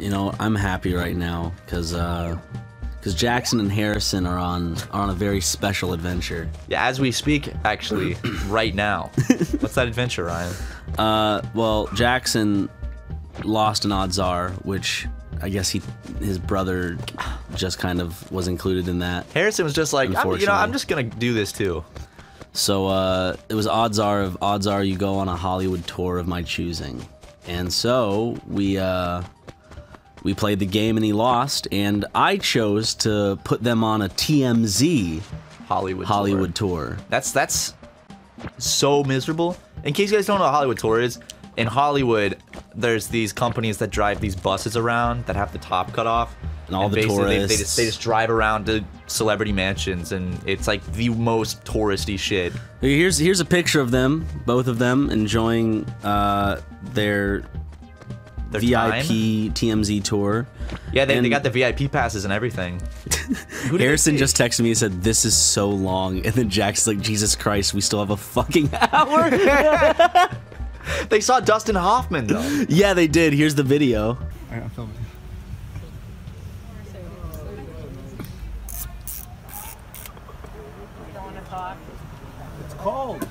you know, I'm happy right now because uh, because Jackson and Harrison are on are on a very special adventure. Yeah, as we speak, actually, right now. What's that adventure, Ryan? Uh, well, Jackson lost an odds are, which I guess he his brother just kind of was included in that. Harrison was just like, I'm, you know, I'm just gonna do this too. So uh, it was odds are of odds are you go on a Hollywood tour of my choosing, and so we uh, we played the game and he lost, and I chose to put them on a TMZ Hollywood. Hollywood Tour. tour. That's that's so miserable. In case you guys don't know what Hollywood tour is, in Hollywood, there's these companies that drive these buses around that have the top cut off. And all the basically they- They, tourists. just, they just drive around to celebrity mansions, and it's like the most touristy shit. Here's here's a picture of them, both of them enjoying uh, their, Their VIP time. TMZ tour. Yeah, they, they got the VIP passes and everything. Who did Harrison just texted me and said, "This is so long," and then Jack's like, "Jesus Christ, we still have a fucking hour." They saw Dustin Hoffman though. yeah, they did. Here's the video. Alright, I'm filming. It's cold.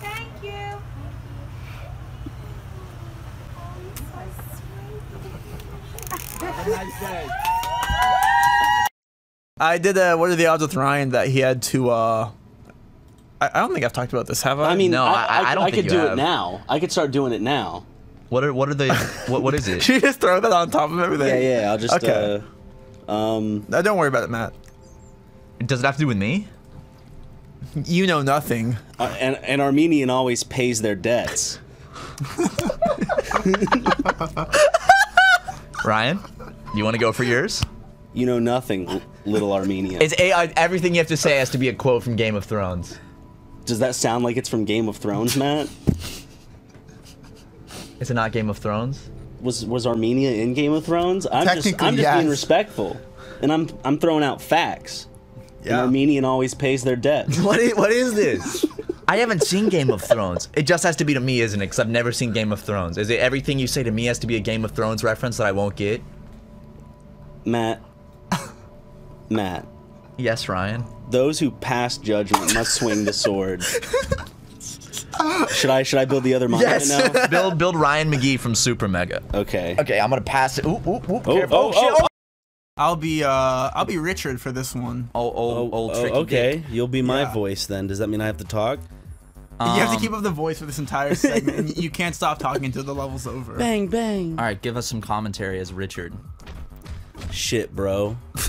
Thank you. Have a nice day. I did a what are the odds with Ryan that he had to uh I, I don't think I've talked about this, have I? I mean, No, I, I- I don't I think could you do have. it now. I could start doing it now. What are what are the what what is it? Should you just throw that on top of everything? Yeah, yeah. I'll just. Okay. Uh, um. No, don't worry about it, Matt. Does it have to do with me? You know nothing. uh, and an Armenian always pays their debts. Ryan, you want to go for yours? You know nothing, little Armenian. It's a, uh, everything you have to say has to be a quote from Game of Thrones. Does that sound like it's from Game of Thrones, Matt? Is it not Game of Thrones? Was was Armenia in Game of Thrones? I'm just I'm just being respectful, and I'm I'm throwing out facts. An Armenian always pays their debts. What is, what is this? I haven't seen Game of Thrones. It just has to be to me, isn't it? Because I've never seen Game of Thrones. Is it everything you say to me has to be a Game of Thrones reference that I won't get? Matt. Matt. Yes, Ryan. Those who pass judgment must swing the sword. should I should I build the other monument now? build build Ryan Magee from SuperMega. Okay. Okay, I'm gonna pass it. Ooh, ooh, ooh, Oh, careful. oh, shit. oh, I'll be uh I'll be Richard for this one. Oh, oh, Oh, old oh, okay, dick. you'll be my Yeah. voice then. Does that mean I have to talk? you have to Um, keep up the voice for this entire segment, you can't stop talking until the level's over. Bang bang. All right, give us some commentary as Richard. Shit, bro.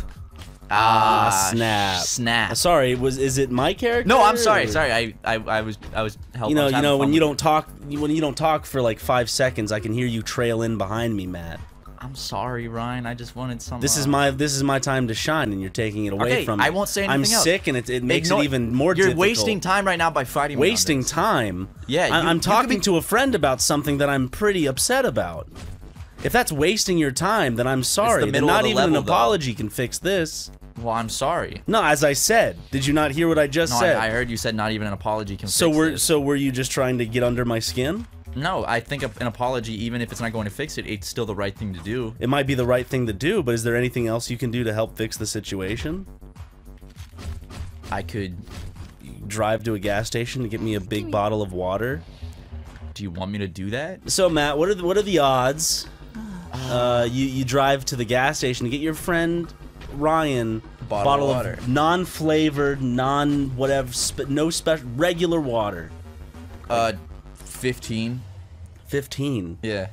Ah, snap. Snap. Sorry, was is it my character? No, I'm sorry. or- Sorry, I, I, I was, I was helping. You know, you know, when you don't talk, when you don't talk for like five seconds, I can hear you trail in behind me, Matt. I'm sorry, Ryan. I just wanted some. This is uh, my this is my time to shine, and you're taking it away Okay, from me. I won't say anything I'm else. sick, and it, it makes Ignore- it even more. Difficult. You're difficult. wasting time right now by fighting. me on Wasting this. time. Yeah, I, you- I'm could talking be- to a friend about something that I'm pretty upset about. If that's wasting your time, then I'm sorry. Then not the even an level, though. apology can fix this. Well, I'm sorry. No, as I said, did you not hear what I just No, said? I, I heard you said not even an apology can so fix we're this. so were you just trying to get under my skin? No, I think an apology, even if it's not going to fix it, it's still the right thing to do. It might be the right thing to do, but is there anything else you can do to help fix the situation? I could. Drive to a gas station to get me a big bottle of water. Do you want me to do that? So Matt, what are the, what are the odds? Uh, you you drive to the gas station to get your friend Ryan Bottle of water. non-flavored, non whatever, sp- no special, regular water. Uh, fifteen. Fifteen. Yeah.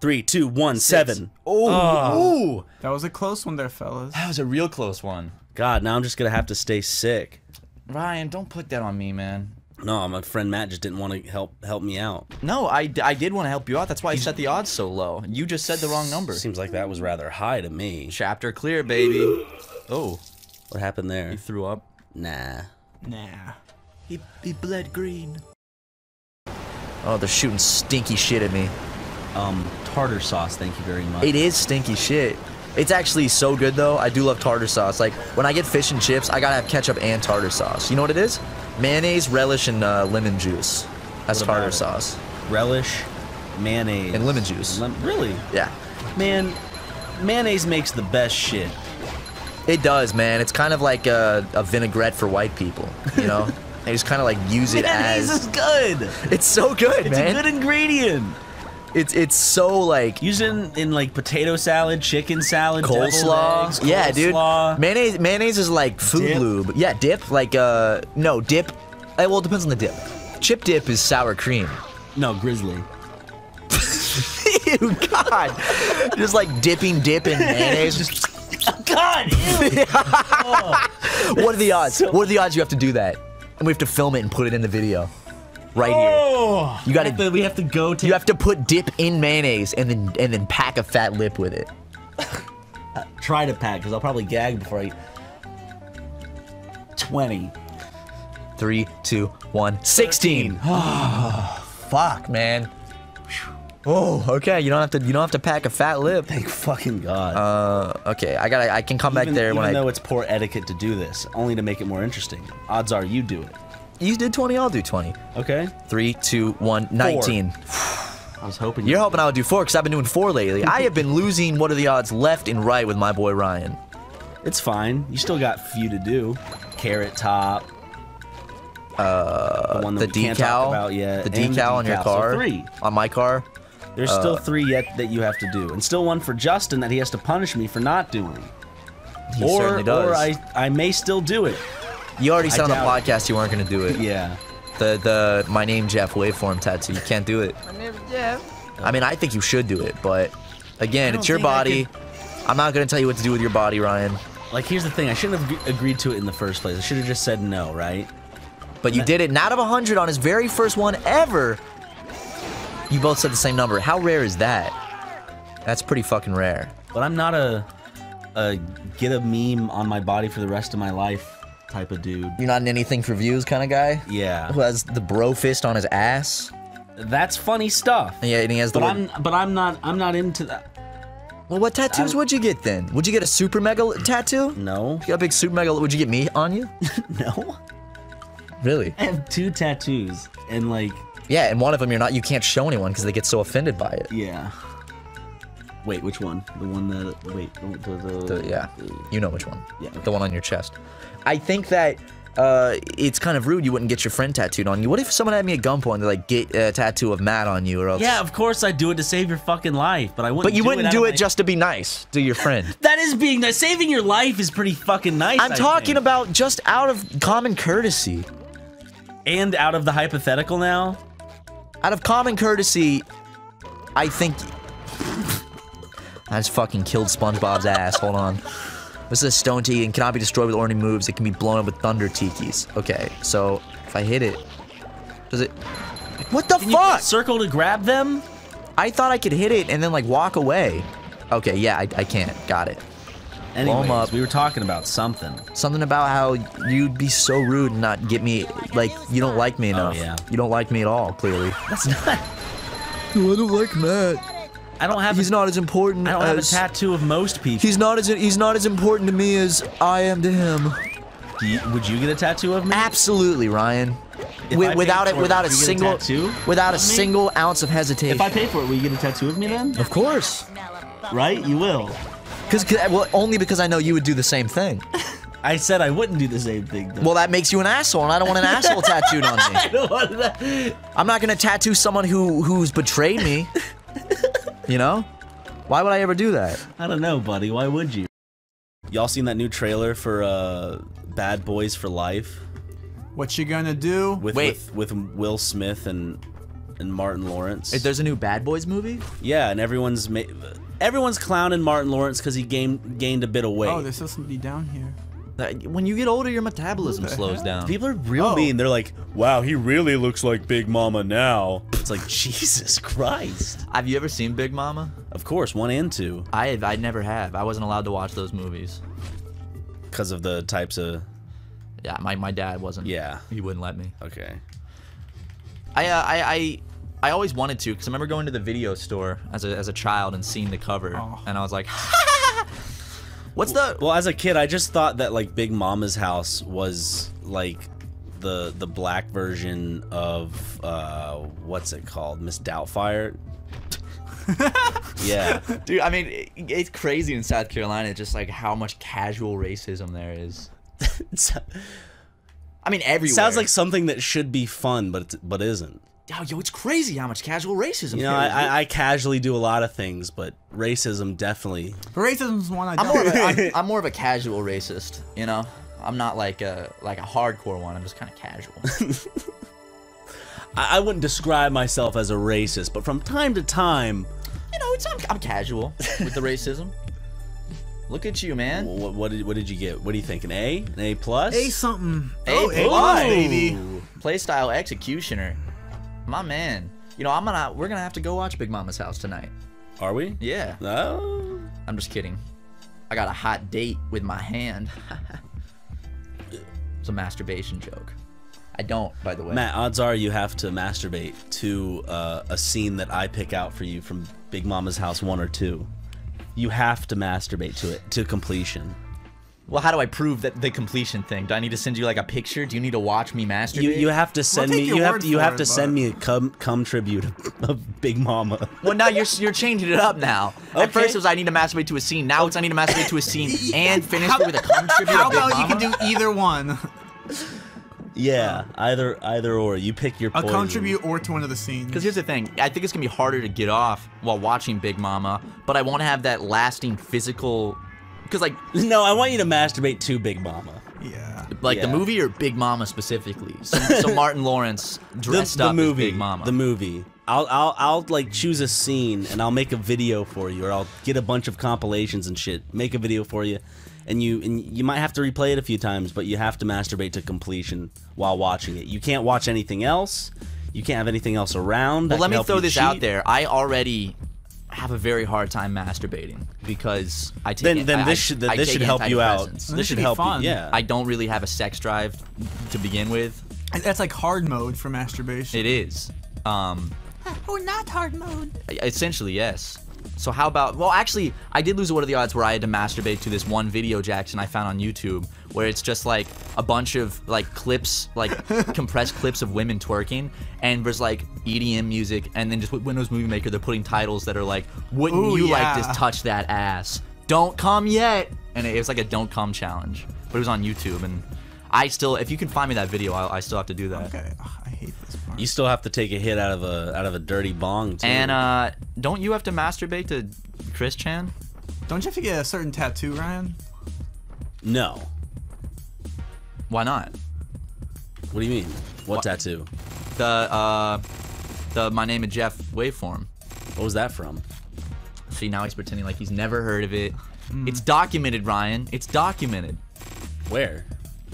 Three, two, one, seven. Oh, ooh, That was a close one there, fellas. that was a real close one. God, now I'm just gonna have to stay sick. Ryan, don't put that on me, man. No, my friend Matt just didn't want to help help me out. No, I, I did want to help you out. That's why I set the odds so low. You just said the wrong number. Seems like that was rather high to me. Chapter clear, baby. Oh, What happened there? he threw up. Nah. Nah. He, he bled green. Oh, they're shooting stinky shit at me. Um, tartar sauce. Thank you very much. It is stinky shit. It's actually so good though. I do love tartar sauce. Like when I get fish and chips, I gotta have ketchup and tartar sauce. You know what it is? Mayonnaise, relish, and uh, lemon juice. About tartar it? sauce. Relish. mayonnaise And lemon juice. Lem- really? Yeah. Man, mayonnaise makes the best shit. It does, man. It's kind of like a, a vinaigrette for white people, you know? they just kind of like use it Mayonnaise as. is good. It's so good, It's man. a good ingredient. It's it's so like Use it in, in like potato salad, chicken salad, coleslaw. eggs, yeah, dude. Mayonnaise mayonnaise is like food Dip? lube. Yeah, dip. Like uh no dip. Uh, well, it depends on the dip. Chip dip is sour cream. No, grizzly. Ew, God. just like dipping dip in mayonnaise. Just God, ew. what are the odds? what are the odds you have to do that? And we have to film it and put it in the video. Right here. Oh, You gotta- we have to, we have to go to. You have to put dip in mayonnaise and then and then pack a fat lip with it. try to pack because I'll probably gag before I. Twenty. Three, two, one, 16. Fuck, man. Oh, okay. You don't have to. You don't have to pack a fat lip. Thank fucking God. Uh, okay. I got. to I can come back there even when I. though it's poor etiquette to do this, only to make it more interesting. Odds are you do it. You did 20. I'll do 20. Okay. Three, two, one, 19. I was hoping You're hoping I would do four because I've been doing four lately. I have been losing. What are the odds left and right with my boy Ryan? It's fine. You still got few to do. Carrot top. Uh, the one that The we can't talk decal. about yet. The and decal on your decal. So car. three. On my car. There's still three yet that you have to do, and still one for Justin that he has to punish me for not doing. He or, certainly does. or I, I may still do it. You already said on the doubt podcast you weren't going to do it. Yeah. The the my name Jeff waveform tattoo. You can't do it. My name Jeff. I mean, I think you should do it, but again, it's your think I body. I'm not gonna tell you what to do with your body, Ryan. Like, here's the thing. I shouldn't have agreed to it in the first place. I should have just said no, right? But you did it. Not out of 100 on his very first one ever, you both said the same number. How rare is that? That's pretty fucking rare. But I'm not a, a get a meme on my body for the rest of my life type of dude. You're not an anything for views kind of guy Yeah. who has the bro fist on his ass. That's funny stuff. Yeah, and he has the. But word- I'm but I'm not I'm not into that. well, what tattoos I'm- would you get then? Would you get a super mega tattoo? No. You got a big super mega. Would you get me on you? No. Really? I have two tattoos and like Yeah, and one of them you're not. You can't show anyone because they get so offended by it. yeah. Wait, which one? The one that wait, the, the, The- yeah, you know which one. Yeah, okay. the one on your chest. I think that uh, it's kind of rude you wouldn't get your friend tattooed on you. What if someone had me at gunpoint and like get a tattoo of Matt on you or else? Yeah, of course I'd do it to save your fucking life, but I wouldn't. but you do wouldn't it do it my- just to be nice to your friend. That is being nice. saving your life is pretty fucking nice. I'm I talking think. about just out of common courtesy. and out of the hypothetical now. Out of common courtesy, I think. I just fucking killed SpongeBob's ass. Hold on. This is a stone tiki and cannot be destroyed with ordinary moves. It can be blown up with thunder tikis. Okay, so if I hit it, does it? What the Can you fuck? circle to grab them? I thought I could hit it and then like walk away. Okay, yeah, I, I can't. Got it. Anyways, up. we were talking about something. Something about how you'd be so rude and not get me like you don't like me oh, enough. Oh, yeah. You don't like me at all. Clearly. That's not. No, I don't like Matt. I don't have. He's a, not as important I don't have a tattoo of most people. he's not as he's not as important to me as I am to him. You, would you get a tattoo of me? Absolutely, Ryan. If I Wi- paid without it, it, without a get a single, without a me? single ounce of hesitation. If I pay for it, will you get a tattoo of me then? of course, Right? You will. because well, only because I know you would do the same thing. I said I wouldn't do the same thing. Though. Well, that makes you an asshole, and I don't want an asshole tattooed on me. I don't want that. I'm not gonna tattoo someone who who's betrayed me. You know? Why would I ever do that? I don't know, buddy. Why would you? Y'all seen that new trailer for uh, Bad Boys for Life What you gonna do? with Wait. with, with Will Smith and and Martin Lawrence? If There's a new Bad Boys movie. yeah, and everyone's ma- everyone's clowning Martin Lawrence because he gained gained a bit of weight. Oh, there's still somebody down here. That- When you get older, your metabolism slows down. People are real Oh. mean. They're like, "Wow, he really looks like Big Mama now." It's like Jesus Christ. Have you ever seen Big Mama? Of course, one and two I I never have. I wasn't allowed to watch those movies. because of the types of Yeah, my, my dad wasn't. yeah. he wouldn't let me. Okay. I uh, I I I always wanted to because I remember going to the video store as a as a child and seeing the cover, Oh. and I was like, "What's the?" Well, as a kid, I just thought that like Big Mama's house was like the the black version of uh what's it called, Miss Doubtfire. Yeah. Dude, I mean, it, it's crazy in South Carolina just like how much casual racism there is. I mean, everywhere. Sounds like something that should be fun, but it's, but isn't. Oh, yo, it's crazy how much casual racism. You know, I. I, I casually do a lot of things, but racism definitely. But racism's one I I'm more, of a, I'm, I'm more of a casual racist. You know, I'm not like a like a hardcore one. I'm just kind of casual. I, I wouldn't describe myself as a racist, but from time to time, you know, it's I'm, I'm casual with the racism. Look at you, man. what, what did what did you get? What do you think? An A? An A plus? A something. A oh, A plus. plus, baby. Playstyle executioner, my man. You know, I'm gonna we're gonna have to go watch Big Mama's house tonight. Are we? Yeah, Oh. I'm just kidding. I got a hot date with my hand. it's a masturbation joke. I don't, by the way. Matt, odds are you have to masturbate to uh, a scene that I pick out for you from Big Mama's House 1 or 2. You have to masturbate to it to completion. Well, how do I prove that the completion thing? Do I need to send you like a picture? Do you need to watch me masturbate? You you have to send take me you have to you for have it, to send but- me a cum cum tribute of Big Mama. Well, now you're you're changing it up now. At first it was I need to masturbate to a scene. Now it's I need to masturbate to a scene and finish it with a cum tribute. How of Big about you can do either one? Yeah, either either or. You pick your A poison. contribute or to one of the scenes. Because here's the thing, I think it's gonna be harder to get off while watching Big Mama, but I want to have that lasting physical. Because like No, I want you to masturbate to Big Mama. yeah. like the movie or Big Mama specifically. So, so Martin Lawrence The, dressed the up movie, as Big Mama. the movie. I'll I'll I'll like choose a scene and I'll make a video for you, or I'll get a bunch of compilations and shit. Make a video for you, and you and you might have to replay it a few times, but you have to masturbate to completion while watching it. You can't watch anything else. You can't have anything else around. well, let me throw you this out there. I already have a very hard time masturbating because I take Then it- then I- this should I this should help you out. This, This should should be help fun. you. Yeah. I don't really have a sex drive to begin with. That's like hard mode for masturbation. It is. Um, Oh, not hard mode. essentially, yes. So how about? Well, actually, I did lose one of the odds where I had to masturbate to this one video, Jackson, I found on YouTube, where it's just like a bunch of like clips, like compressed clips of women twerking, and there's like EDM music, and then just with Windows Movie Maker, they're putting titles that are like, "Wouldn't Ooh, you yeah. like to touch that ass? Don't come yet." And it was like a "Don't come" challenge, but it was on YouTube, and I still, if you can find me that video, I, I still have to do that. Okay. Ugh, I hate this part. You still have to take a hit out of a out of a dirty bong too. And uh, don't you have to masturbate to Chris Chan? Don't you have to get a certain tattoo, Ryan? no. Why not? What do you mean? What, What? tattoo? the uh the my name is Jeff waveform. What was that from? See now he's pretending like he's never heard of it. Hmm. It's documented, Ryan. It's documented Where?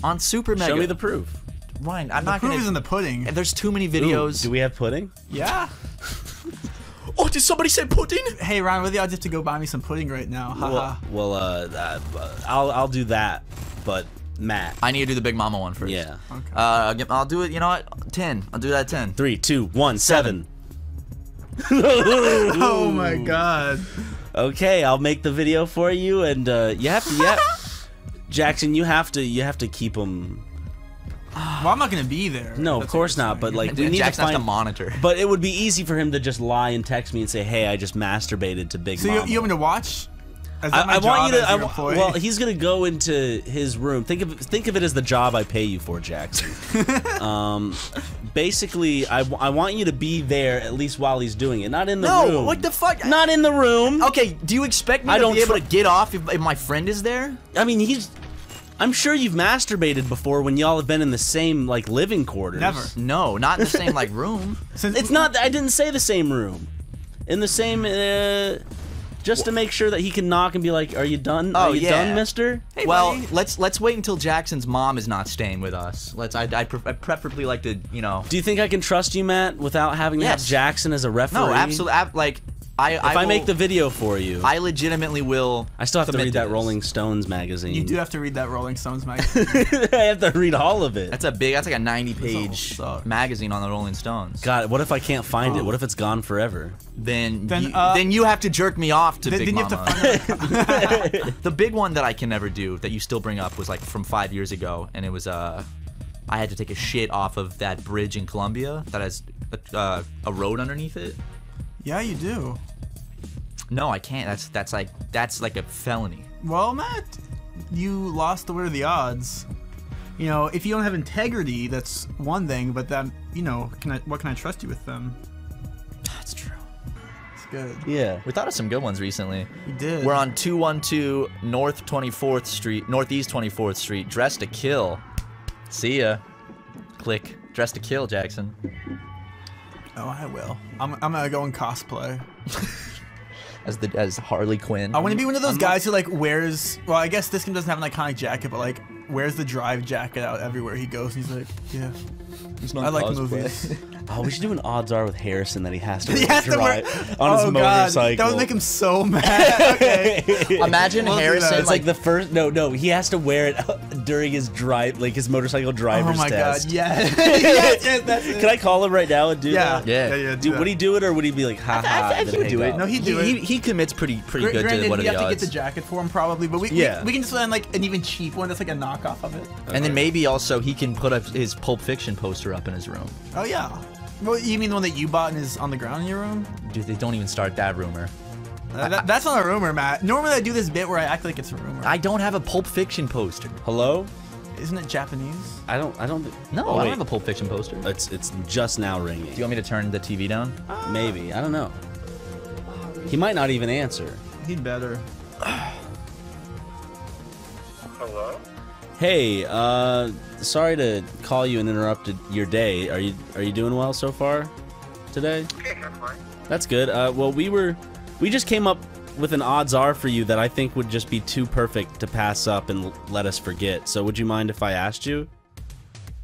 on SuperMega. Show me the proof. Ryan. I'm The not proof gonna. is in the pudding. There's too many Ooh, videos. do we have pudding? Yeah. oh, did somebody say pudding? Hey, Ryan, what are the odds have to go buy me some pudding right now? Haha. Well, well uh, uh, I'll I'll do that, but Matt. I need to do the Big Mama one first. Yeah. okay. Uh, I'll do it. You know what? Ten. I'll do that at ten. Three, two, one, seven. oh my god. Okay, I'll make the video for you, and uh, you have to. Yeah, Jackson, you have to. You have to keep them. Well, I'm not gonna be there. No, of course not. But like, we need Jackson to has find. to monitor. But it would be easy for him to just lie and text me and say, "Hey, I just masturbated to Big So you, you want me to watch? I, I want you to. I, well, he's gonna go into his room. Think of think of it as the job I pay you for, Jackson. um, basically, I want you to be there at least while he's doing it, not in the No, room. No, what the fuck? Not in the room. Okay, do you expect me I to don't be able to get off if, if my friend is there? I mean, he's. I'm sure you've masturbated before when y'all have been in the same like living quarters. Never. No, not in the same like room. Since It's not. I didn't say the same room. In the same. Uh, just to make sure that he can knock and be like, "Are you done? Are Oh, you yeah. done, Mister?" Hey, well, buddy. let's let's wait until Jackson's mom is not staying with us. Let's. I I, pre- I preferably like to you know. Do you think I can trust you, Matt, without having to have Jackson as a referee? No, absolutely. Ab- like I. If I, will- make the video for you, I, I legitimately will. I still have to commit read that this. Rolling Stones magazine. you do have to read that Rolling Stones magazine. I have to read all of it. That's a big. That's like a ninety-page magazine on the Rolling Stones. God, what if I can't find it? Oh. What if it's gone forever? Then Then, you, uh, then you have to jerk me off to then, Big then you have Mama. to find the big one that I can never do that you still bring up was like from five years ago, and it was uh, I had to take a shit off of that bridge in Colombia that has a, uh, a road underneath it. Yeah, you do. No, I can't. That's that's like that's like a felony. Well, Matt, you lost the What Are the Odds. You know, if you don't have integrity, that's one thing, but that, you know, can I, what can I trust you with them? That's true. It's good. Yeah. We thought of some good ones recently. You did. We're on 212 North 24th Street, Northeast 24th Street, dressed to kill. See ya. Click. Dressed to kill, Jackson. Oh, I will. I'm, I'm gonna go in cosplay. As the as Harley Quinn. I want to be one of those guys who like wears. Well, I guess this game doesn't have an iconic jacket, but like wears the drive jacket out everywhere he goes. And he's like, yeah, I like movies. Oh, we should do an odds are with Harrison that he has to, he has to wear drive on his oh, motorcycle. God, that would make him so mad. okay. Imagine We'll. Harrison It's like, the first. No, no, he has to wear it during his drive, like his motorcycle Oh driver's my test. god, yes, yes, yes, that's it. Can I call him right now and do Yeah, that? Yeah. yeah, yeah. Do, would he do it or would he be like, ha ha? I and think then he'd do it. up? No, he'd he, do he, it. he commits pretty pretty Gra- good Granted, to what are we have to get the jacket for him probably, but we, Yeah. we, we can just land like an even cheap one that's like a knockoff of it. And then maybe also he can put up his Pulp Fiction poster up in his room. Oh yeah. Well, you mean the one that you bought and is on the ground in your room? Dude, they don't even start that rumor. Uh, that, that's not a rumor, Matt. Normally I do this bit where I act like it's a rumor. I don't have a Pulp Fiction poster. Hello? Isn't it Japanese? I don't. I don't. No, Oh, I don't have a Pulp Fiction poster. It's it's just now ringing. Do you want me to turn the TV down? Maybe I don't know. He might not even answer. He'd better. Hello? Hey, uh, sorry to call you and interrupt your day. Are you are you doing well so far today? Okay, I'm fine. That's good. Uh, well, we were we just came up with an odds are for you that I think would just be too perfect to pass up and let us forget. So, would you mind if I asked you?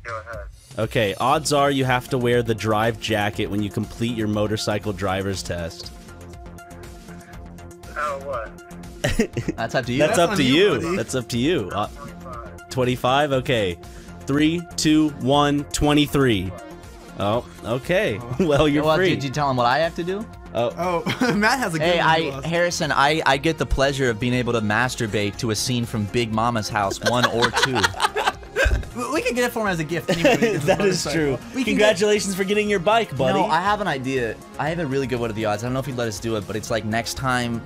Go ahead. Okay, odds are you have to wear the drive jacket when you complete your motorcycle driver's test. Oh, what? That's up to you. That's, That's up to you, you. That's up to you. Uh, 25. 25? Okay. 3, 2, 1, 23. Oh, okay. Oh. Well, you're well, free. did you tell him what I have to do? Oh, Oh, Matt has a good Hey, one. I. Harrison, I I get the pleasure of being able to masturbate to a scene from Big Mama's house, one or two. We- We can get it for him as a gift. Anyway, when he gets his that is true. We can Congratulations for getting your bike, buddy. No, I have an idea. I have a really good one of the odds. I don't know if he'd let us do it, but it's like next time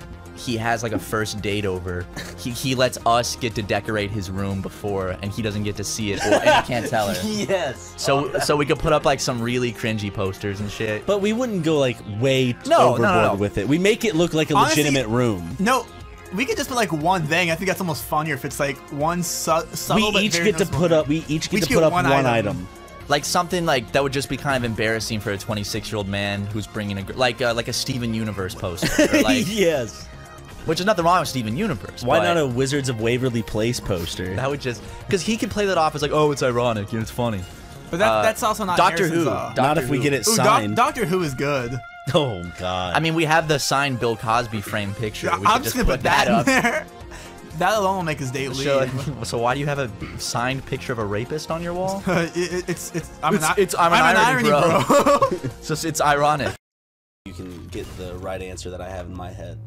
he has like a first date over, he, he lets us get to decorate his room before, and he doesn't get to see it, or, and he can't tell her. yes. So so we could put up like some really cringy posters and shit. But we wouldn't go like way No, overboard no, no. with it. We make it look like a Honestly- legitimate room. No, we could just put like one thing. I think that's almost funnier if it's like one su- We subtle. but each get to put up. We each get We to put get up one one, item. item. Like something like that would just be kind of embarrassing for a 26 year old man who's bringing a like uh, like a Steven Universe poster, or like, yes. Which is nothing wrong with Steven Universe. Why not a Wizards of Waverly Place poster? That would just because he can play that off as like, oh, it's ironic and it's funny. But that, uh, that's also not Doctor Harrison's, Who. uh, Doctor Not if we Who. get it Ooh, Doc- signed. Doctor Who is good. oh God. I mean, we have the signed Bill Cosby frame picture. We I'm could just just gonna put put that, that up. there. That alone will make his date leave. So, so why do you have a signed picture of a rapist on your wall? it, it- it's it's I'm It's- an, it's- I'm an irony, bro. so it's ironic. you can get the right answer that I have in my head.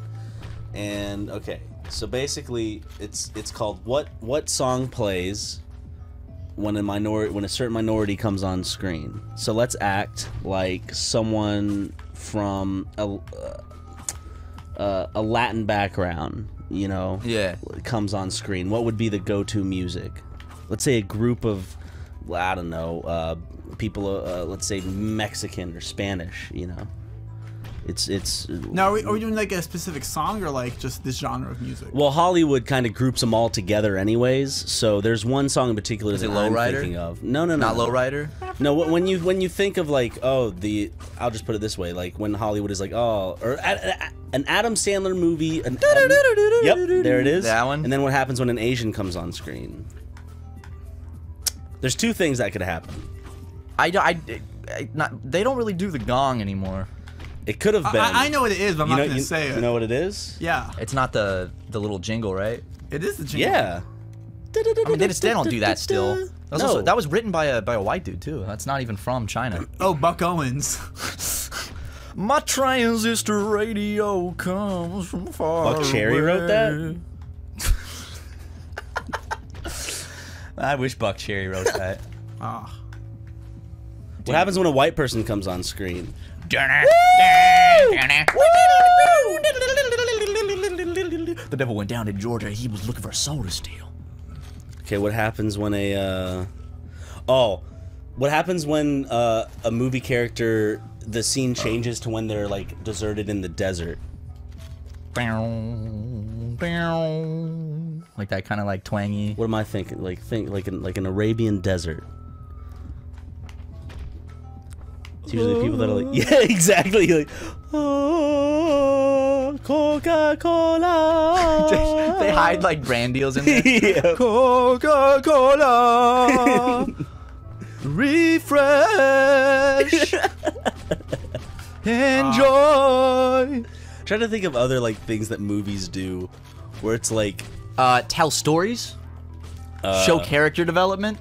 And okay, so basically, it's it's called what what song plays when a minority when a certain minority comes on screen. So let's act like someone from a uh, a Latin background, you know, Yeah. comes on screen. What would be the go-to music? Let's say a group of I don't know, uh, people. Uh, let's say Mexican or Spanish. You know, it's it's. now, are we, are we doing like a specific song or like just this genre of music? Well, Hollywood kind of groups them all together, anyways. So there's one song in particular Is that it I'm Lowrider? thinking of. No, no, no, Not no. lowrider. No, when you when you think of like oh the I'll just put it this way like when Hollywood is like oh or a, a- an Adam Sandler movie. An, Adam- yep, there it is. That one? And then what happens when an Asian comes on screen? There's two things that could happen. I, I, I- not, they don't really do the gong anymore. It could have been. I, I know what it is, but I'm you not know, gonna you, say it. you know what it is? yeah, It's not the the little jingle, right? it is the jingle. Yeah. I mean, they, just, they don't do that still. That was, No. also, that was written by a by a white dude too. That's not even from China. Oh, Buck Owens. My transistor radio comes from far Buckcherry wrote that? I wish Buckcherry wrote that. Ah. What happens when a white The devil went down to Georgia. He was looking for a soul to steal. Okay, what happens when a uh Oh, what happens when uh, a movie character the scene changes to when they're like deserted in the desert? Like that kind of like twangy. What am I thinking? Like think like an like an Arabian desert. It's usually people that are like yeah, exactly like oh, Coca-Cola. they hide like brand deals in there. yeah. Coca Cola. Refresh. Enjoy. Trying to think of other like things that movies do where it's like Uh, tell stories. show character development.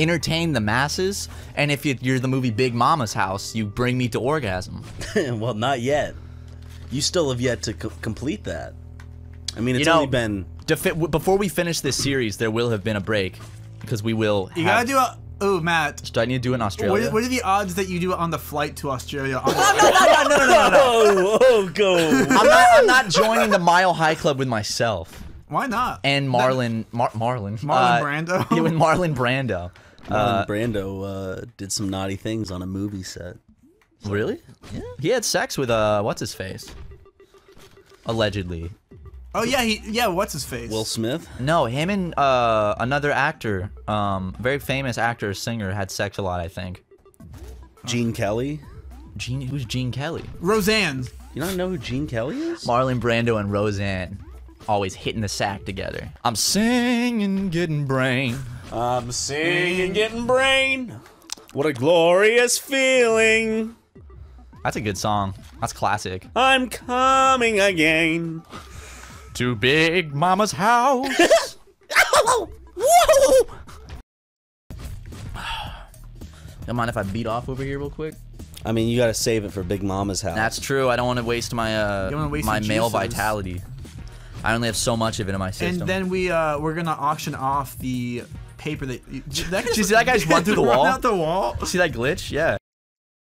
Entertain the masses. And if you- you're the movie Big Mama's House, you bring me to orgasm. well, not yet. You still have yet to co- complete that. I mean, it's know- only been Defi- before we finish this series, there will have been a break because we will. You have- gotta do a. Oh, Matt. Do I need to do it in Australia? What, what are the odds that you do it on the flight to Australia? On the- oh, oh, go. I'm not. I'm not joining the Mile High Club with myself Why not? and Marlon. Mar- Marlon. Marlon uh, Brando? Yeah, with Marlon Brando. Marlon Brando uh, did some naughty things on a movie set. Really? Yeah. He had sex with uh, what's his face? Allegedly. oh yeah, he yeah. What's his face? Will Smith? No, him and uh, another actor, um, very famous actor, singer, had sex a lot. I think. Gene Kelly? Gene, who's Gene Kelly? Roseanne. You don't know who Gene Kelly is? Marlon Brando and Roseanne, always hitting the sack together. I'm singing, getting brain. I'm singing, getting brain. What a glorious feeling. That's a good song. That's classic. I'm coming again. To Big Mama's house. Don't mind if I beat off over here real quick? I mean, you gotta save it for Big Mama's house. That's true. I don't want to waste my uh You don't wanna waste my male juices. vitality. I only have so much of it in my system. And then we uh we're gonna auction off the paper that. that Did you see that guy just run through the run wall? out the wall. see that glitch? Yeah.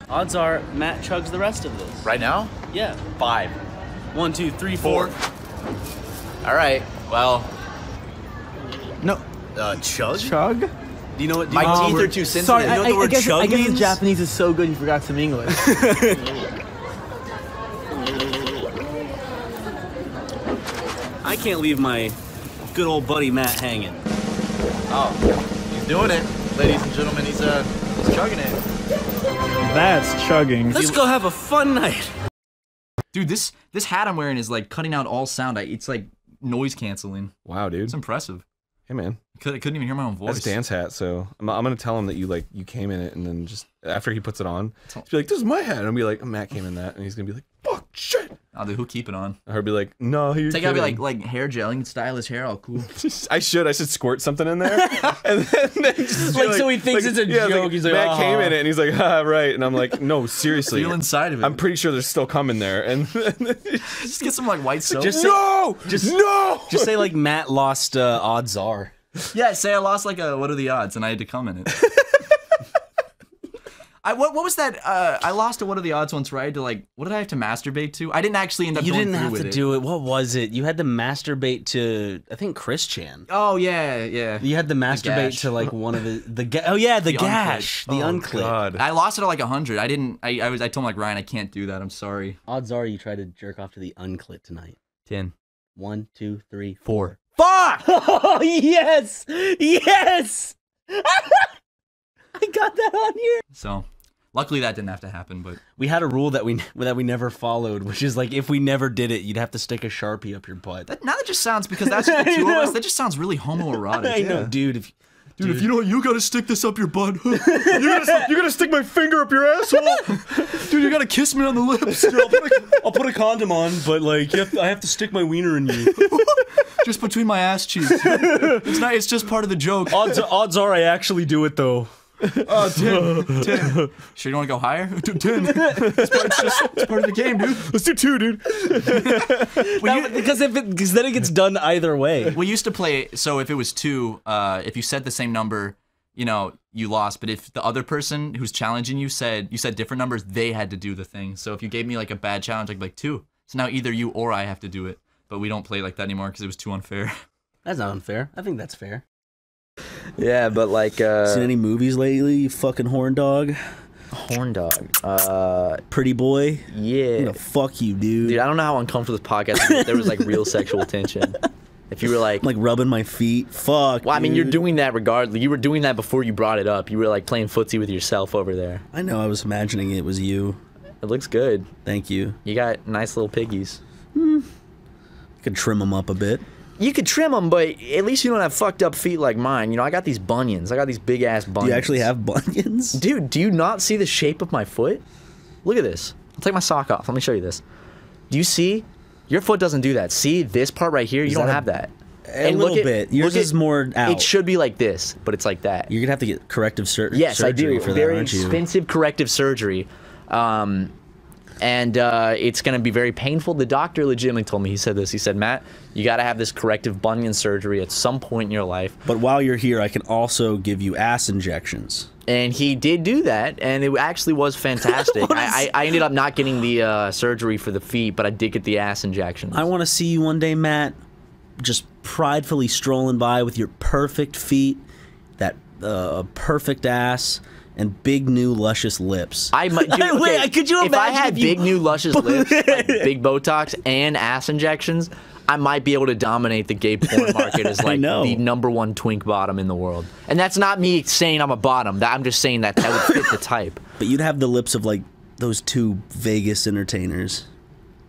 Odds are Matt chugs the rest of this. Right now? Yeah. Five. One, two, three, four. All right. Well, No. Uh, chug? Chug. Do you know what? My know, teeth we're- too sensitive. Sorry, You know what the word chug means? Japanese is so good you forgot some English. I can't leave my good old buddy Matt hanging. Oh, he's doing it, ladies and gentlemen. He's uh, he's chugging it. That's chugging. Let's go have a fun night. Dude, this this hat I'm wearing is like cutting out all sound. I, it's like noise canceling. Wow, dude. It's impressive. Hey, man. Could, I couldn't even hear my own voice. That's Dan's hat, so I'm, I'm gonna tell him that you like you came in it, and then just after he puts it on, he's be like, "This is my hat," and I'll be like, "Matt came in that," and he's gonna be like, "Fuck, shit." Oh, dude, who'll keep it on? Or he'll be like, "No, you're Take out be kidding." like like hair gel. You can style his hair all cool. I should. I should squirt something in there, and then, then just be Like, so he thinks it's a yeah, joke, he's like, Matt came "Ah." in it, and he's like, "Ah, right," and I'm like, "No, seriously." Feel inside of it. I'm pretty sure there's still cum in there, and just get some like white soap. Just- no, just no. Just say like Matt lost uh, odds are. yeah, say I lost like a what are the odds, and I had to come in it. I what what was that? Uh, I lost a one of the odds once, right? To like, what did I have to masturbate to? I didn't actually end up. You going didn't have with to it. do it. What was it? You had to masturbate to I think Chris Chan. Oh yeah, yeah. You had to masturbate to like one of the the ga- oh yeah the, The gash the Oh, unclip. God. I lost it at like hundred. I didn't. I, I was. I told him like Ryan, I can't do that. I'm sorry. Odds are you tried to jerk off to the unclip tonight. Ten. One, two, three, Four. Fuck! Oh yes, yes. I got that on here. So, luckily that didn't have to happen. But We had a rule that we that we never followed, which is like if we never did it, you'd have to stick a sharpie up your butt. that now that just sounds because that's just the I two of us. That just sounds really homoerotic. I know, dude. If Dude, if you don't, you gotta stick this up your butt. you, gotta, you gotta stick my finger up your asshole. Dude, you gotta kiss me on the lips. I'll, put a, I'll put a condom on, but like you have to, I have to stick my wiener in you. just between my ass cheeks. it's not. It's just part of the joke. Odds odds are I actually do it though. Oh, 10. 10. Sure, you want to go higher? 10. It's part, it's just, it's part of the game, dude. Let's do two, dude. That- because if it because then it gets done either way. We used to play, so if it was two, uh, if you said the same number, you know, you lost. But if the other person who's challenging you said, you said different numbers, they had to do the thing. So if you gave me like a bad challenge, like, like two. So now either you or I have to do it. but we don't play like that anymore because it was too unfair. That's not unfair. I think that's fair. Yeah, but like uh Seen any movies lately? You fucking horn dog, horn dog. Uh, pretty boy. yeah. Fuck you, dude. Dude, I don't know how uncomfortable this podcast is there was like real sexual tension. If you were like, like rubbing my feet. Fuck. well, I mean, you're doing that regardless. You were doing that before you brought it up. You were like playing footsie with yourself over there. I know. I was imagining it was you. It looks good. Thank you. You got nice little piggies. Hmm. Could trim them up a bit. You could trim them, but at least you don't have fucked up feet like mine. You know, I got these bunions. I got these big ass Do bunions. you actually have bunions? Dude, do you not see the shape of my foot? Look at this. I'll take my sock off. Let me show you this. Do you see? Your foot doesn't do that. See this part right here? You don't a- have that. A little bit. Yours look is more out. It should be like this, but it's like that. You're gonna have to get corrective sur- Yes, I surgery do. for very expensive corrective surgery. Um, and uh, it's going to be very painful. The doctor legitimately told me, he said this. He said, Matt, you got to have this corrective bunion surgery at some point in your life. But while you're here, I can also give you ass injections. And he did do that, and it actually was fantastic. I, I, I ended up not getting the uh, surgery for the feet, but I did get the ass injections. I want to see you one day, Matt, just pridefully strolling by with your perfect feet, that uh, perfect ass, and big new luscious lips. I might. Dude, Wait, could you imagine? if I had if you- big new luscious lips, like big Botox, and ass injections, I might be able to dominate the gay porn market as like know. the number one twink bottom in the world. And that's not me saying I'm a bottom. That I'm just saying that that would fit the type. but you'd have the lips of like those two Vegas entertainers.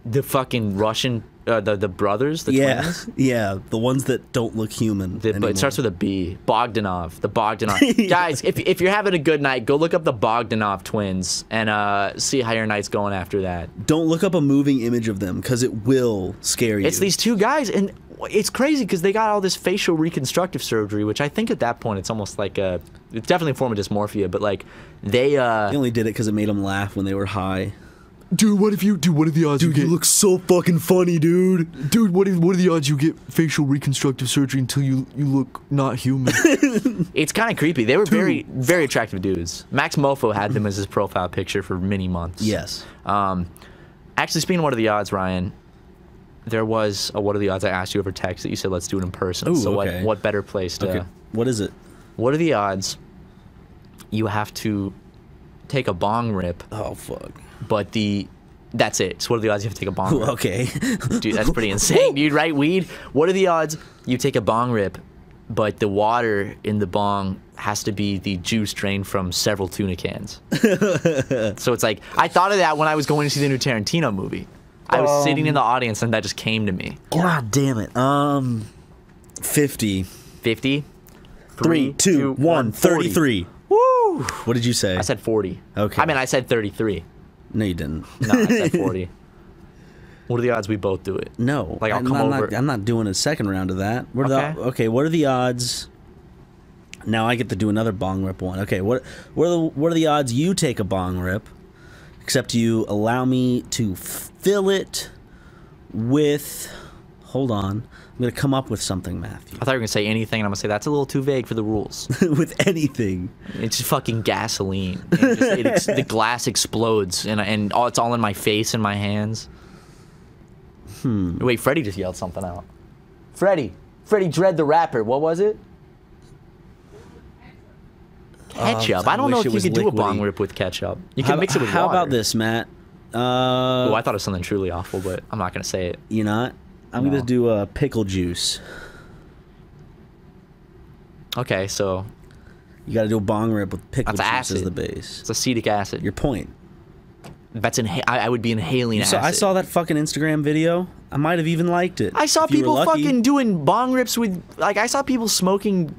The fucking Russian, uh, the the brothers, the yeah, twins. yeah, the ones that don't look human. The, but it starts with a B. Bogdanov. The Bogdanov. Guys, if, if you're having a good night, go look up the Bogdanov twins and uh, see how your night's going after that. Don't look up a moving image of them because it will scare you. It's these two guys, and it's crazy because they got all this facial reconstructive surgery, which I think at that point it's almost like a, it's definitely a form of dysmorphia, but like they, uh, They only did it because it made them laugh when they were high. Dude, what if you dude? What are the odds you get? Dude, you look so fucking funny, dude. dude, what if what are the odds you get facial reconstructive surgery until you you look not human? it's kind of creepy. They were very, very attractive dudes. Maxmoefoe had them as his profile picture for many months. Yes. Um, actually, speaking of what are the odds, Ryan, there was a what are the odds I asked you over text that you said let's do it in person. Ooh, so okay. what what better place to? Okay. What is it? What are the odds? You have to take a bong rip, Oh fuck. But the that's it. So what are the odds you have to take a bong rip? okay. Dude, that's pretty insane, dude. Right, weed. What are the odds you take a bong rip, but the water in the bong has to be the juice drained from several tuna cans? so it's like I thought of that when I was going to see the new Tarantino movie. I was sitting in the audience and that just came to me. God damn it. Um, fifty. 50? Three, two, one, 40. 33. Woo! What did you say? I said 40. Okay. I mean, I said 33. No, you didn't. No, I said 40. what are the odds we both do it? No. Like, I'll I'm come not, over- Not, I'm not doing a second round of that. What are Okay. the okay? What are the odds? Now I get to do another bong rip one. Okay. What what are the what are the odds you take a bong rip? Except you allow me to fill it with. Hold on. I'm gonna come up with something, Matthew. I thought you were to say anything, and I'm to say that's a little too vague for the rules. with anything. It's fucking gasoline. It just- it ex- the glass explodes, and and all it's all in my face and my hands. Hmm. Wait, Freddie just yelled something out. Freddie, Freddie Dredd the rapper. What was it? Ketchup. I I don't know if you could do a bong rip with ketchup. You can how, mix it with how water. about this, Matt? Uh, Oh, I thought it was something truly awful, but I'm not gonna say it. you not? I'm No. gonna do a pickle juice. Okay, so You got to do a bong rip with pickle juice as the base. it's acetic acid. Your point. That's inha- I, I would be inhaling You saw. I saw that fucking Instagram video. I might have even liked it. I saw if you were people fucking doing bong rips with like I saw people smoking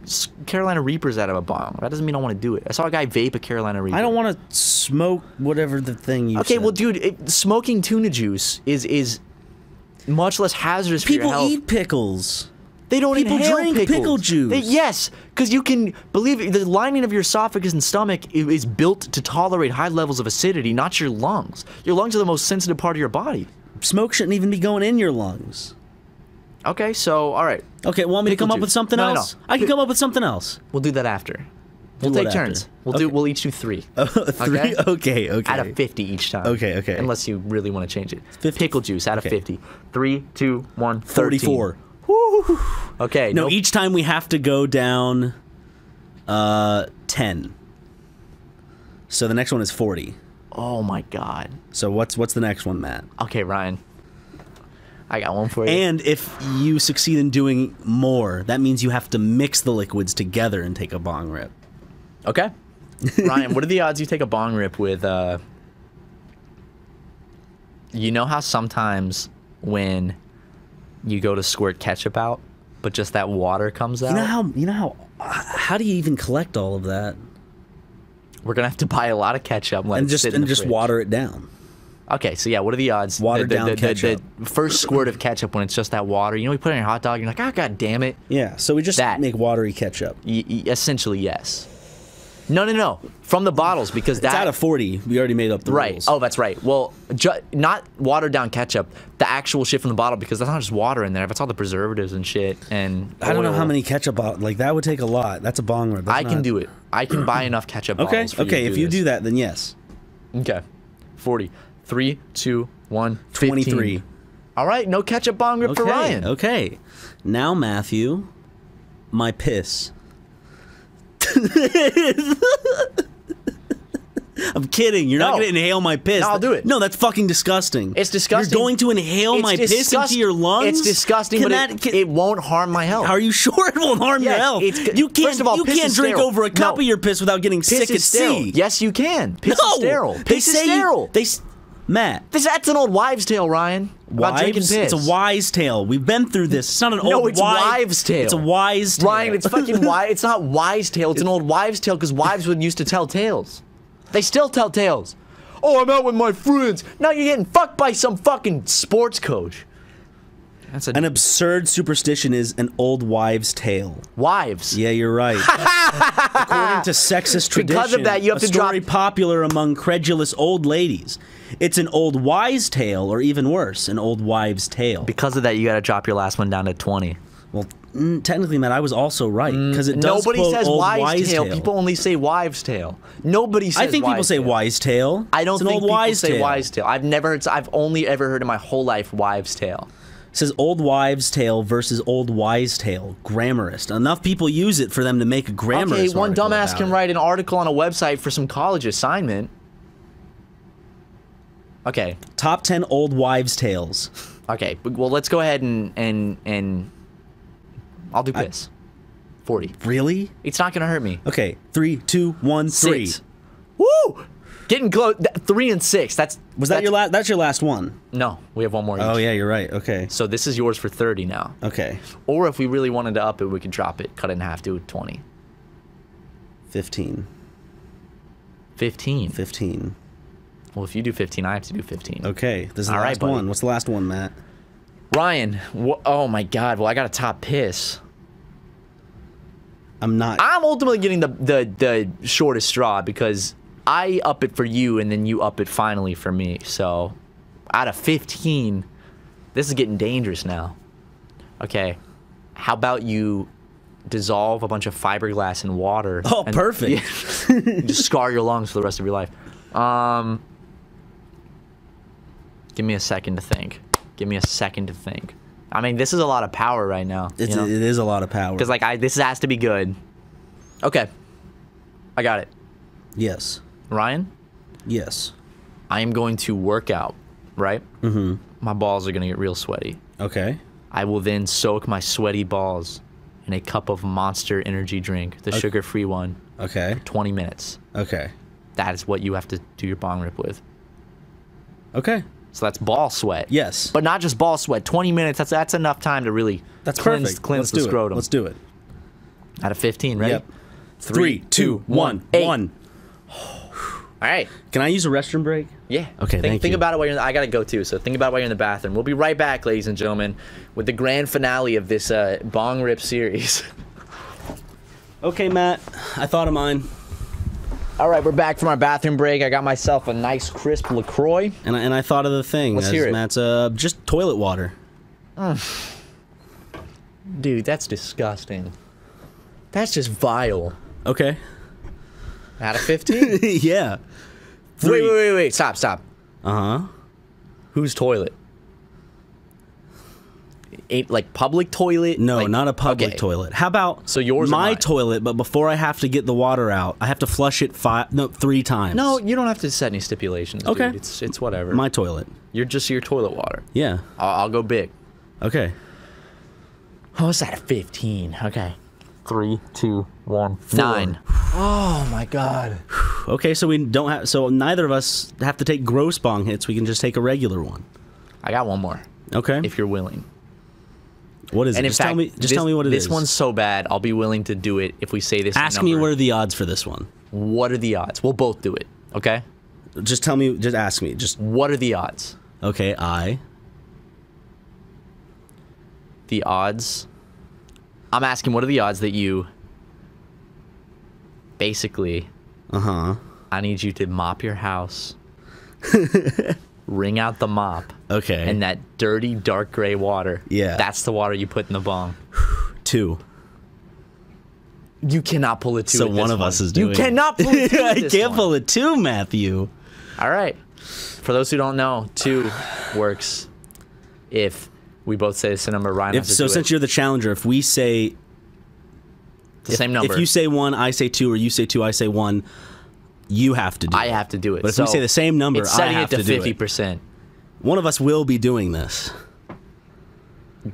Carolina Reapers out of a bong. That doesn't mean I want to do it. I saw a guy vape a Carolina Reaper. I don't want to smoke whatever the thing you. Okay, said. well, dude, it, smoking tuna juice is is much less hazardous for people your health. eat pickles. they don't people inhale drink pickles. pickle juice. They- yes, because you can believe it, the lining of your esophagus and stomach is built to tolerate high levels of acidity, not your lungs. Your lungs are the most sensitive part of your body. Smoke shouldn't even be going in your lungs. Okay, so all right, Okay, want me Pickle to come up with something No, no, else? no. I can come up with something else. we'll do that after. We'll take after? turns. We'll do. We'll each do three. Three. Okay? Okay. Okay. Out of 50 each time. Okay, okay. Unless you really want to change it. 50. Pickle juice out Okay. of 50. Three, two, one, 13. Thirty-four. Okay. No, nope. each time we have to go down uh 10. So the next one is 40. Oh my god. So what's what's the next one, Matt? Okay, Ryan. I got one for you. And if you succeed in doing more, that means you have to mix the liquids together and take a bong rip. Okay. Ryan, what are the odds you take a bong rip with uh You know how sometimes when you go to squirt ketchup out, but just that water comes out? You know how you know how how do you even collect all of that We're gonna have to buy a lot of ketchup let and just and just fridge. water it down? Okay, so yeah, what are the odds? Watered the, the, down the, ketchup. the first squirt of ketchup when it's just that water. You know, we put it in your hot dog. You're like, oh god damn it. Yeah, so we just That. make watery ketchup. Y- essentially, yes. No, no, no. From the bottles because It's that out of 40. We already made up the right. rules. Oh, that's right. Well, not watered down ketchup. The actual shit from the bottle because that's not just water in there. That's all the preservatives and shit. And I don't know how many ketchup bot- like that would take a lot. That's a bong rip. That's I can do it. I can buy enough ketchup. Okay, for okay. You if you this. do that, then yes. Okay. 40. 3, 2, 1, 15. 23. All right, no ketchup bong rip Okay. for Ryan. Okay. Now, Matthew, my piss. I'm kidding. You're not No. going to inhale my piss. No, I'll do it. No, that's fucking disgusting. It's disgusting. You're going to inhale It's my piss disgust- into your lungs? It's disgusting, Can but that, it, can- it won't harm my health. are you sure it won't harm your Yes, health? it's you can't. First of all, you piss can't is drink sterile. over a cup No. of your piss without getting Piss sick at is sterile. sea. Yes, you can. Piss no, is sterile. They Piss is say sterile. They, s- Matt. This, that's an old wives' tale, Ryan. About drinking Wives, piss. it's a wise tale. We've been through this. It's not an No, old it's wi- wives' tale. It's a wise tale. Ryan, it's fucking wise. It's not wise tale. It's an old wives' tale because wives would used to tell tales. They still tell tales. Oh, I'm out with my friends. Now you're getting fucked by some fucking sports coach. That's a An absurd superstition is an old wives' tale. wives. Yeah, you're right. According to sexist tradition, Because of that, you have to story drop- popular among credulous old ladies. It's an old wise tale, or even worse, an old wives' tale. Because of that, you got to drop your last one down to twenty. Well, mm, technically, Matt, I was also right because it does Nobody says old wives' wise tale. tale. People only say wives' tale. Nobody says. I think people say tale. wise tale. I don't it's think people wise say tale. wives' tale. I've never heard. I've only ever heard in my whole life wives' tale. It says old wives' tale versus old wise tale. Grammarist. Enough people use it for them to make a grammarist. Okay, one dumbass can it. write an article on a website for some college assignment. Okay, Top ten old wives' tales. okay. Well, let's go ahead and and and I'll do piss. Forty. Really? It's not gonna hurt me. Okay, three, two, one, three. Six. Woo! Getting close. Three and six. That's Was that your last? That's your last one. No, we have one more. Oh each. yeah, you're right. Okay. So this is yours for thirty now. Okay. Or if we really wanted to up it, we could drop it, cut it in half, do twenty. Fifteen. 15. Fifteen. Well, if you do 15, I have to do 15. Okay. This is the All last one. What's the last one, Matt? Ryan, oh my God. Well, I got a top piss. I'm not. I'm ultimately getting the, the the shortest straw because I up it for you and then you up it finally for me. So out of 15, this is getting dangerous now. Okay. How about you dissolve a bunch of fiberglass in water? Oh, perfect. just scar your lungs for the rest of your life. Um, give me a second to think. Give me a second to think. I mean, this is a lot of power right now. It's, It is a lot of power. Because like I, this has to be good. Okay, I got it. yes. Ryan, Yes. I am going to work out. Right. Mm-hmm. My balls are gonna get real sweaty. Okay. I will then soak my sweaty balls in a cup of Monster Energy drink, the sugar-free one. Okay. 20 minutes. Okay. That is what you have to do your bong rip with. Okay. So that's ball sweat. Yes. But not just ball sweat. 20 minutes, that's that's enough time to really That's cleanse, perfect. cleanse Let's the do scrotum. it. Let's do it. Out of 15, ready? Yep. Three, two, one, eight. one. All right. Can I use a restroom break? Yeah. Okay, Think, thank think you. about it while you're in the, I got to go too, so think about it while you're in the bathroom. We'll be right back, ladies and gentlemen, with the grand finale of this uh, bong rip series. Okay, Matt. I thought of mine, All right, we're back from our bathroom break. I got myself a nice crisp LaCroix. and I, and I thought of the thing. Let's as hear it. Matt's uh, just toilet water. Dude, that's disgusting. That's just vile. Okay. Out of 15? wait, yeah. wait, wait, wait. Wait. Stop, stop. Uh huh. Whose toilet? Ain't like public toilet? No, Like- not a public okay. toilet. How about So yours my toilet? But before I have to get the water out, I have to flush it five, no, three times. No, you don't have to set any stipulations. Okay. dude. It's it's whatever. my toilet. You're just your toilet water. Yeah. I'll, I'll go big. Okay. Oh, it's at a 15. Okay. Three, two, one, nine. Oh my god. Okay. So we don't have. So neither of us have to take gross bong hits. We can just take a regular one. I got one more, Okay. if you're willing. what is And it? Just fact, tell me. Just this, tell me what it is. This one's so bad, I'll be willing to do it if we say this. Ask me number. what are the odds for this one. What are the odds? We'll both do it. Okay. Just tell me. Just ask me. Just What are the odds? okay. I. The odds. I'm asking, what are the odds that you basically Uh huh. I need you to mop your house, wring out the mop, Okay. and that dirty dark gray water. Yeah. That's the water you put in the bong. two. You cannot pull a two. So one of us is doing. You cannot pull a two. I this can't one. pull a two, Matthew. All right. For those who don't know, two works if we both say the same number. Ryan If so, since it. you're the challenger, if we say the same number, If you say one, I say two, or you say two, I say one, you have to do I it. have to do it. But if we say the same number, it's I setting have it to to do it. fifty percent. One of us will be doing this.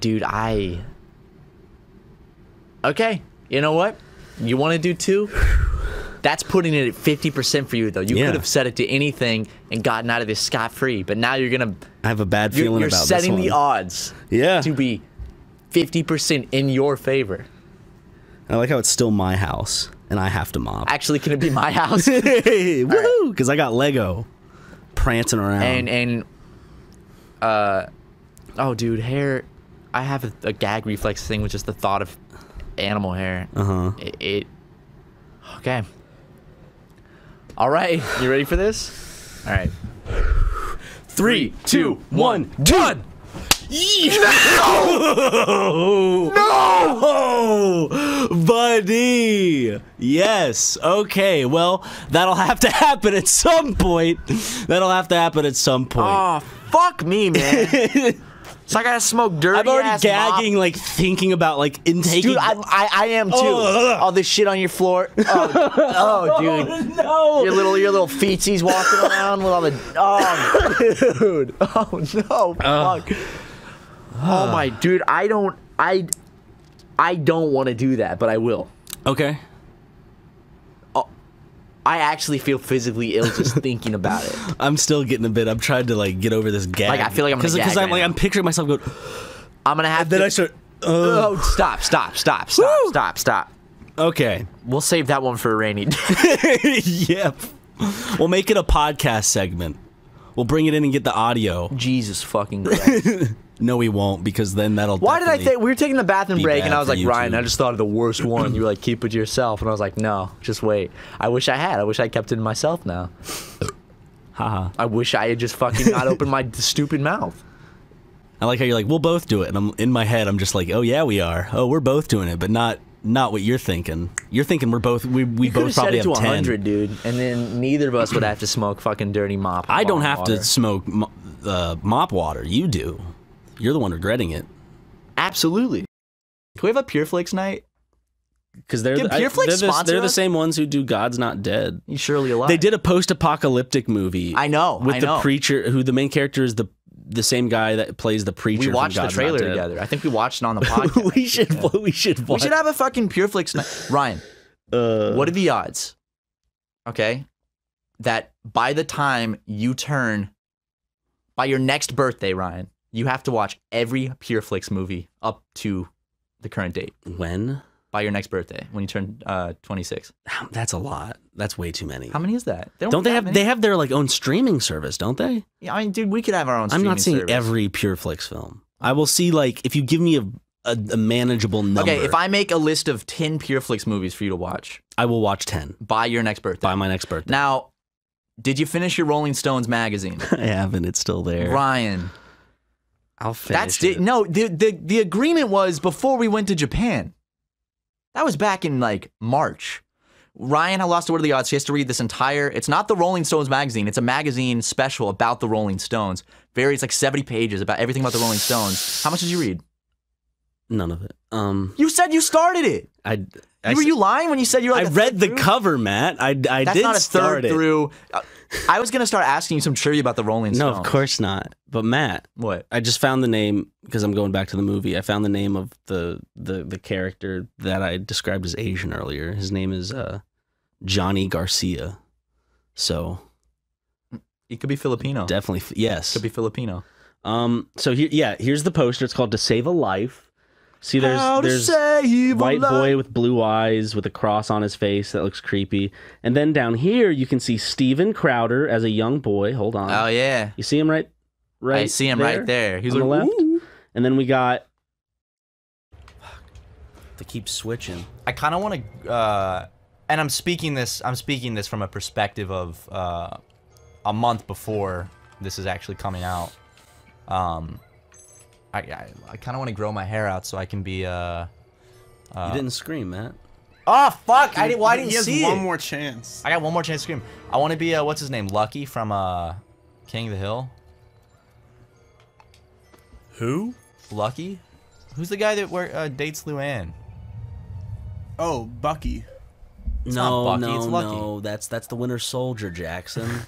Dude, I. Okay, you know what? You want to do two? That's putting it at fifty percent for you, though. You Yeah. could have set it to anything and gotten out of this scot free, but now you're gonna I have a bad you're, feeling you're about setting the odds Yeah. to be fifty percent in your favor. I like how it's still my house and I have to mop. Actually, can it be my house? Hey, woo! Because I got Lego prancing around. and and uh oh dude hair i have a, a gag reflex thing with just the thought of animal hair uh-huh. it, it okay all right you ready for this all right Three, two, one, done No! No! Oh, buddy! Yes. Okay. Well, that'll have to happen at some point. That'll have to happen at some point. oh fuck me man so i gotta smoke dirty I'm already gagging, mop. like thinking about like intaking. Dude, I, I, I am too. Oh. All this shit on your floor. Oh, oh, oh dude. no! Your little, your little feetsies walking around with all the. Oh, dude. Oh no. Fuck. Oh my, dude. I don't. I. I don't want to do that, but I will. Okay. Oh, I actually feel physically ill just thinking about it. I'm still getting a bit. I'm trying to like get over this gag. Like, I feel like I'm because gag I'm like now. I'm picturing myself going. I'm gonna have Then to. I start. Oh, stop! Stop! Stop! Stop! Woo! Stop! Stop! Okay. We'll save that one for a rainy day. yep. We'll make it a podcast segment. We'll bring it in and get the audio. Jesus fucking Christ. No, we won't because then that'll. Why did I think we were taking the bathroom be break and bad I was for like, Ryan. I just thought of the worst one. You were like, keep it to yourself, and I was like, no, just wait. I wish I had. I wish I kept it to myself now. Haha. I wish I had just fucking not opened my stupid mouth. I like how you're like, we'll both do it, and I'm in my head. I'm just like, oh yeah, we are. Oh, we're both doing it, but not not what you're thinking. You're thinking we're both we we You could both have set probably it to have ten. 100, dude, and then neither of us would have to smoke fucking dirty mop. I don't have water. to smoke mo- uh, mop water. You do. You're the one regretting it Absolutely. Can we have a Pure Flix night? because they're the, I- they're, the, they're the same ones who do God's Not Dead. You surely alive. They did a post-apocalyptic movie. I know. with I the know. preacher, who the main character is the the same guy that plays the preacher. We watched the trailer together. I think we watched it on the podcast. we should we should We should have a fucking Pure Flix night. Ryan, uh, what are the odds? Okay, that by the time you turn, by your next birthday, Ryan, you have to watch every Pure Flix movie up to the current date. when? By your next birthday, when you turn uh, 26. That's a lot. That's way too many. How many is that? They don't they that have many. they have their like own streaming service, don't they? Yeah, I mean, dude, we could have our own. I'm not seeing service. every PureFlix film. I will see like if you give me a a, a manageable number. Okay, if I make a list of 10 Pure Flix movies for you to watch I will watch ten by your next birthday. by my next birthday. Now, did you finish your Rolling Stones magazine? I haven't. It's still there. Ryan, I'll finish. that's it. no. The, the the agreement was before we went to Japan. That was back in like March. Ryan I lost to What Are the Odds? He has to read this entire. It's not the Rolling Stones magazine. It's a magazine special about the Rolling Stones. Very, it's like 70 pages about everything about the Rolling Stones. How much did you read? None of it. Um, You said you started it. I. I Were you lying when you said you were like I read the through? cover, Matt. I, I That's did not a start third it. through. I was gonna start asking you some trivia about the Rolling Stones. No, of course not. But Matt, What? I just found the name because I'm going back to the movie. I found the name of the the the character that I described as Asian earlier. His name is uh, Johnny Garcia. So It could be Filipino. definitely yes. Could be Filipino. Um. So here, yeah. Here's the poster. It's called "To Save a Life." See, there's How to there's save a white life. boy with blue eyes with a cross on his face that looks creepy. And then down here you can see Steven Crowder as a young boy. Hold on. Oh yeah. You see him right, right. I see him right there. He's on the left. "Ooh." And then we got. To keep switching. I kind of want to, uh, and I'm speaking this. I'm speaking this from a perspective of uh, a month before this is actually coming out. Um, I I, I kind of want to grow my hair out so I can be. Uh, you didn't scream, Matt. oh fuck! I didn't. Well, I didn't he has one it. more chance. I got one more chance to scream. I want to be. Uh, what's his name? Lucky from uh, King of the Hill. Who? Lucky. Who's the guy that where, uh, dates Luann? Oh, Bucky. no, not Bucky, no, it's Lucky. no. That's that's the Winter Soldier, Jackson.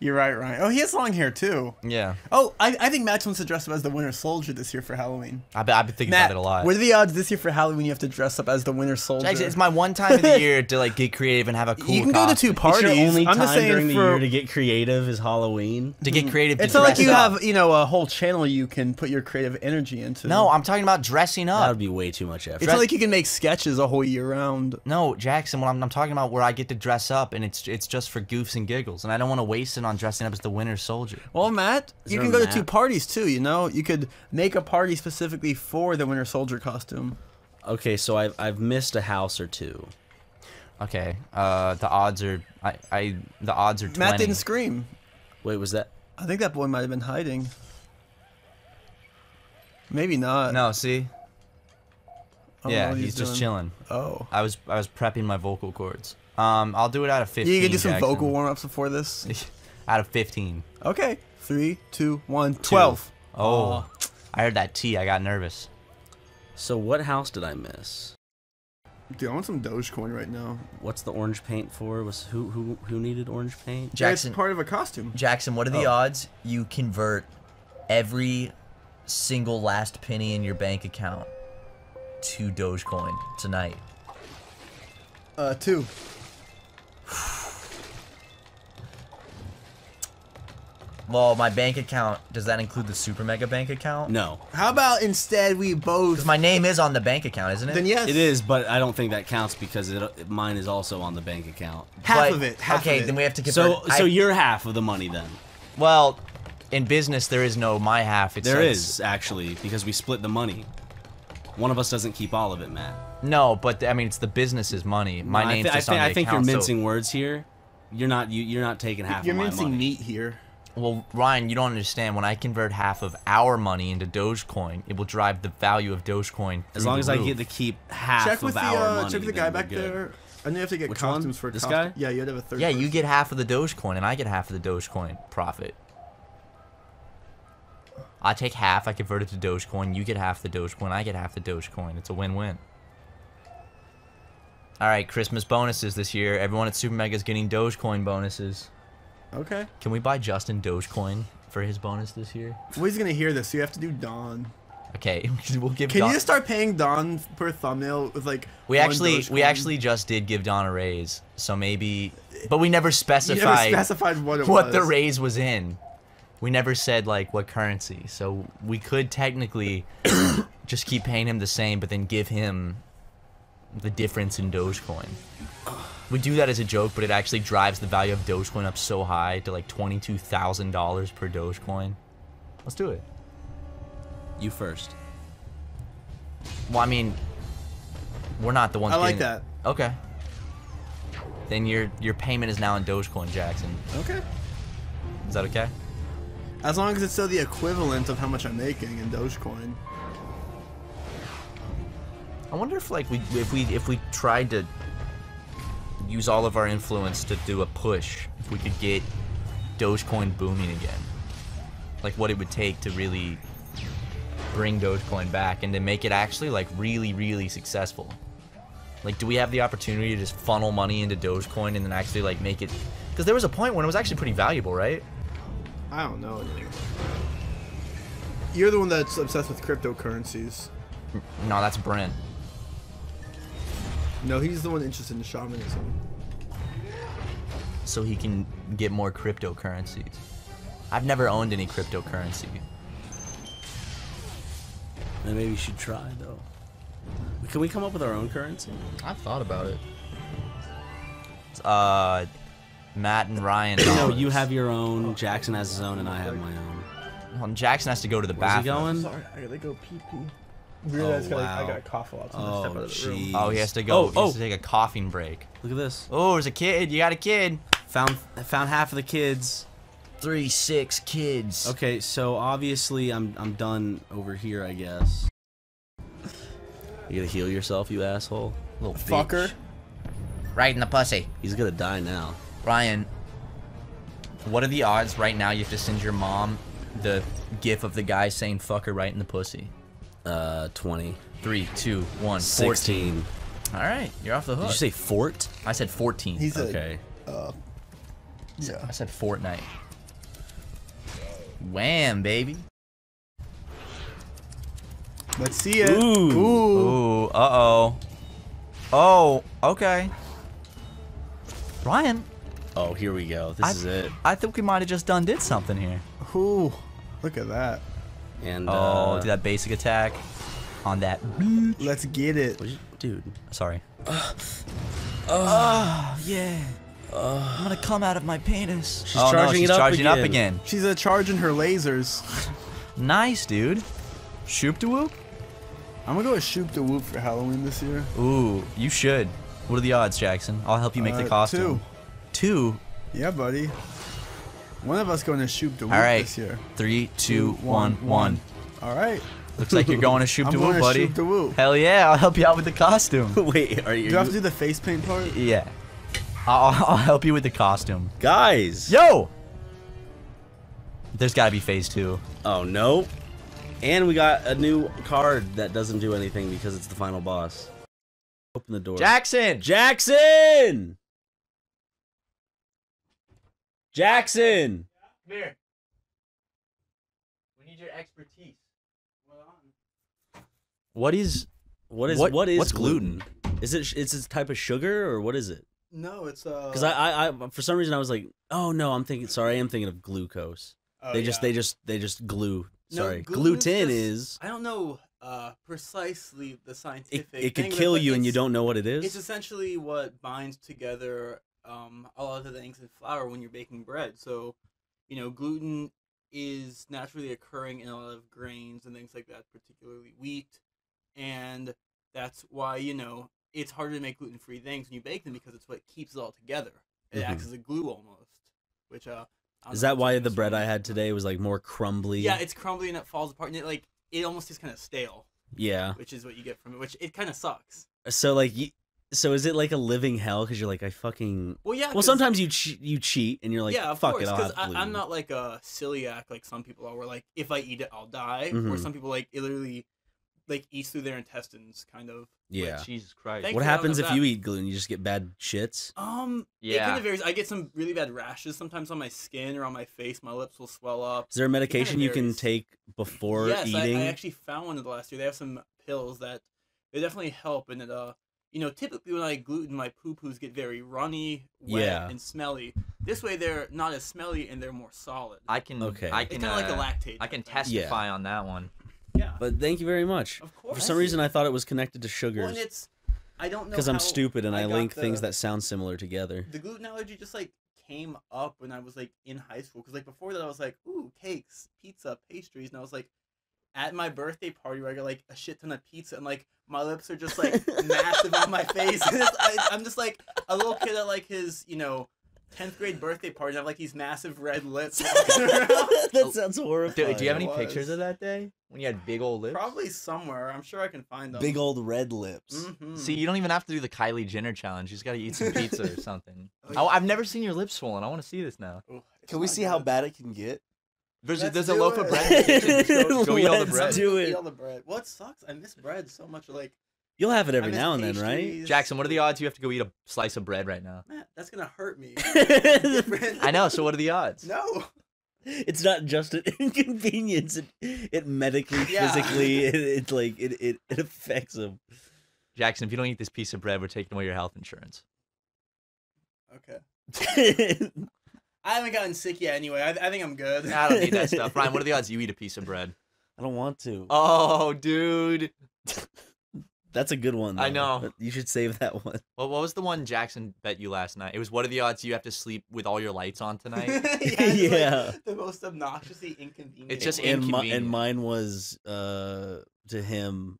You're right, Ryan. Oh, he has long hair too. Yeah, Oh, I, I think Max wants to dress up as the Winter Soldier this year for Halloween. I've been, I've been thinking Matt, about it a lot. what are the odds this year for Halloween you have to dress up as the Winter Soldier? Jackson, it's my one time of the year to like get creative and have a cool. you can go to two parties. It's your only I'm time just saying during the for year to get creative is Halloween. to get mm-hmm. creative. it's to not like you up. have you know a whole channel you can put your creative energy into. No, I'm talking about dressing up. That would be way too much effort. it's not like you can make sketches a whole year round. No, Jackson. What I'm, I'm talking about where I get to dress up and it's it's just for goofs and giggles, and I don't want to waste it on dressing up as the Winter Soldier. Well, Matt, Is you can a go to two parties too. You know, you could make a party specifically for the Winter Soldier costume. okay, so I've I've missed a house or two. Okay. Uh, the odds are I, I the odds are twenty. Matt didn't scream. Wait, was that? I think that boy might have been hiding. Maybe not. No, see. I don't know Yeah, what he's, just chilling. Oh. I was I was prepping my vocal cords. Um, I'll do it out of fifteen. You can do some Jackson. vocal warm ups before this. out of fifteen. Okay. Three, two, one, twelve. Oh, I heard that T. I got nervous. So what house did I miss? Dude, I want some Dogecoin right now. What's the orange paint for? Was who who who needed orange paint? Jackson, It's part of a costume. Jackson, what are the odds you convert every single last penny in your bank account to Dogecoin tonight? Uh, two. Well, my bank account does that include the SuperMega Bank account? No, How about instead we both? Because my name is on the bank account, isn't it? Then yes. it is, but I don't think that counts because it, mine is also on the bank account. half But- of it. Half okay, of it. then we have to convert. So I- so you're half of the money then. well, in business there is no my half. It's There like- is actually because we split the money. One of us doesn't keep all of it, Matt. No, but I mean it's the business's money. My I name's thi- I, just think, on the I think account. you're so- mincing words here. You're not you, you're not taking half You're of my mincing meat here. Well, Ryan, you don't understand. When I convert half of our money into Dogecoin, it will drive the value of Dogecoin. As long the as I get to keep half Check of with the our uh, money. check with the guy back good. there. I know you have to get Which one? for This costume- guy? Yeah, you have to have a third. Yeah, person. you get half of the Dogecoin, and I get half of the Dogecoin profit. I take half, I convert it to Dogecoin. You get half the Dogecoin, I get half the Dogecoin. It's a win-win. All right, Christmas bonuses this year. Everyone at SuperMega is getting Dogecoin bonuses. Okay. Can we buy Justin Dogecoin for his bonus this year? Well, he's gonna hear this, so you have to do Don. Okay, we'll give. Can Don- you just start paying Don per thumbnail with like? We actually, we actually just did give Don a raise, so maybe, but we never You specified never specified what it what was. the raise was in. We never said like what currency, so we could technically just keep paying him the same, but then give him the difference in Dogecoin. We do that as a joke, but it actually drives the value of Dogecoin up so high to like twenty-two thousand dollars per Dogecoin. Let's do it. You first. Well, I mean, we're not the ones. I like getting it. that. Okay. Then your your payment is now in Dogecoin, Jackson. Okay. Is that okay? As long as it's still the equivalent of how much I'm making in Dogecoin. I wonder if like we if we if we tried to use all of our influence to do a push. If we could get Dogecoin booming again, like what it would take to really bring Dogecoin back and to make it actually like really, really successful. Like, do we have the opportunity to just funnel money into Dogecoin and then actually like make it? Because there was a point when it was actually pretty valuable, right? I don't know. You're the one that's obsessed with cryptocurrencies. No, that's Brent. No, he's the one interested in shamanism. so he can get more cryptocurrencies. I've never owned any cryptocurrency. And maybe you should try though. Can we come up with our own currency? I've thought about it. Uh, Matt and Ryan. No, you have your own. Jackson has his own, and I have my own. Well, Jackson has to go to the Where's he bathroom. going? Sorry, I gotta go pee pee. Oh, Realized I, got a cough a lot, so I'm gonna Oh, step out of the room. jeez. Oh, he has to go. Oh, he has oh. to take a coughing break. Look at this. Oh, there's a kid. You got a kid. Found found half of the kids. Three, six kids. Okay, so obviously I'm I'm done over here, I guess. You gonna heal yourself, you asshole? Little Fucker. bitch. Right in the pussy. He's gonna die now. Ryan, what are the odds right now you have to send your mom the gif of the guy saying fuck her right in the pussy? Uh, 20. Three, two, one, 14. 16. All right, you're off the hook. Did you say fort? I said 14. He's a, Okay. yeah. I said Fortnite. Wham, baby. Let's see it. Ooh. Ooh. Ooh, uh-oh. Oh, okay. Ryan, Oh, here we go. This I, is it. I think we might have just done did something here. Ooh. Look at that. And Oh, uh, do that basic attack on that. Let's get it. you- dude. Sorry. Oh, yeah. I'm gonna come out of my penis. She's oh, no, charging she's it up charging up again. again. She's uh, charging her lasers. Nice, dude. Shoop de whoop? I'm gonna go with Shoop the Whoop for Halloween this year. Ooh, you should. What are the odds, Jackson? I'll help you make the Uh, costume. Two. Yeah, buddy. One of us going to Shoop the Whoop All right. this year. Three, two, one, one. All right. Looks like you're going to shoop I'm going to buddy. Shoop the Whoop. Hell yeah, I'll help you out with the costume. Wait, are you, Do I have to do the face paint part? yeah. I'll, I'll help you with the costume. guys? Yo! There's gotta be phase two. Oh no. And we got a new card that doesn't do anything because it's the final boss. Open the door. Jackson! Jackson! Jackson! Come here. We need your expertise. What is What is What- what is what's gluten? Is it it is it a type of sugar or what is it? No, it's uh. Because I, I I for some reason I was like, oh no, I'm thinking. Sorry, I am thinking of glucose. oh, they just yeah. they just they just glue. No, Sorry, gluten's gluten just- is I don't know uh, precisely the scientific. it it could kill you and you don't know what it is. It's essentially what binds together um, a lot of the things in flour when you're baking bread. So, you know, gluten is naturally occurring in a lot of grains and things like that, particularly wheat, and that's why you know it's harder to make gluten-free things when you bake them because it's what keeps it all together. It acts as a glue almost, which uh. Is that why the bread I had today was like more crumbly? Yeah, it's crumbly and it falls apart, and it like it almost is kind of stale, yeah. which is what you get from it. Which it kind of sucks. So like, y- so is it like a living hell? Because you're like, I fucking. Well, yeah. Well, sometimes you che- you cheat and you're like, yeah, of fuck course. it, I'll Because have gluten. I'm not like a celiac like some people are, where like if I eat it, I'll die. Or Mhm. some people like it literally like eats through their intestines, kind of. Yeah. Jesus Christ. Thank- What Thankfully, I don't happens if that. you eat gluten? You just get bad shits. Um, Yeah. it kind of varies. I get some really bad rashes sometimes on my skin or on my face. My lips will swell up. Is there a medication you can take before yes, I, eating? I actually found one in the last year. They have some pills that they definitely help, and it uh, you know, typically when I eat gluten, my poo poos get very runny, wet, Yeah. and smelly. This way, they're not as smelly and they're more solid. I can Okay. I it's can kind of like a uh, lactate. I can type thing. testify on that one. Yeah. But thank you very much. Of course. For some reason, I thought it was connected to Well, sugars and it's I don't know because I'm stupid and I, got link the- things that sound similar together. the gluten allergy just like came up when I was like in high school because like before that I was like ooh cakes, pizza, pastries, and I was like at my birthday party where I got like a shit ton of pizza and like my lips are just like massive on my face. I, I'm just like a little kid at like his you know tenth grade birthday party and have like these massive red lips. that sounds horrifying. Do, do you have any pictures of that day when you had big old lips? Probably somewhere. I'm sure I can find them. big old red lips? Mhm. See, you don't even have to do the Kylie Jenner challenge. You just gotta eat some pizza or something. Oh, I, I've never seen your lips swollen. I want to see this now. Oh, it's Can we not see how bad it can get? There's, Let's there's a do loaf of bread. in the kitchen. Go, go eat all the Let's bread. do Eat it. all the bread. What sucks? I miss bread so much. Like You'll have it every now and then, right? Jackson, what are the odds you have to go eat a slice of bread right now? Matt, that's gonna hurt me. I know. So what are the odds? No. it's not just an inconvenience. It, it medically, Yeah. physically, it, it like it, it, it affects him. Jackson, if you don't eat this piece of bread, we're taking away your health insurance. Okay. I haven't gotten sick yet. Anyway, I, I think I'm good. I don't need that stuff. Ryan, what are the odds you eat a piece of bread? I don't want to. Oh, dude. That's a good one. I know. You should save that one. What, what was the one Jackson bet you last night? It was what are the odds you have to sleep with all your lights on tonight? yeah, it's like the most obnoxiously inconvenient. It's just one. and, mi- inconvenient. and mine was uh to him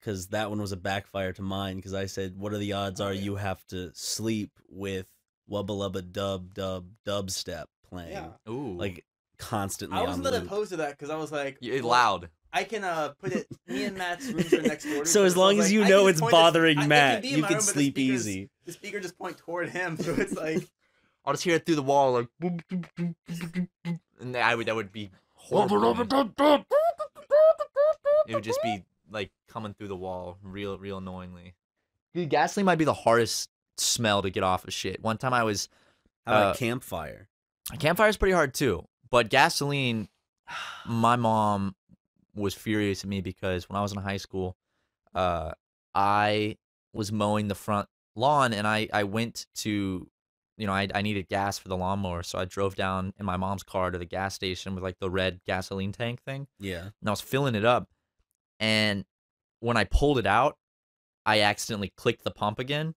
because that one was a backfire to mine because I said, "What are the odds? Oh, Are yeah. you have to sleep with wubba lubba dub dub dubstep playing Yeah. Ooh. like constantly I wasn't that opposed to that because I was like, Y- well, loud. I can uh put it. Me and Matt's rooms are next door. So as long as like, you know it's just point this- bothering I- it Matt, be you can room, but the sleep easy. The speaker just point toward him, so it's like I'll just hear it through the wall like and I would that would be horrible. it would just be like coming through the wall real real annoyingly. Dude, gasoline might be the hardest smell to get off of shit. One time I was How about uh, campfire? campfire is pretty hard too, but gasoline my mom was furious at me because when I was in high school, uh, I was mowing the front lawn and I, I went to, you know, I, I needed gas for the lawnmower. So I drove down in my mom's car to the gas station with like the red gasoline tank thing. Yeah. And I was filling it up. And when I pulled it out, I accidentally clicked the pump again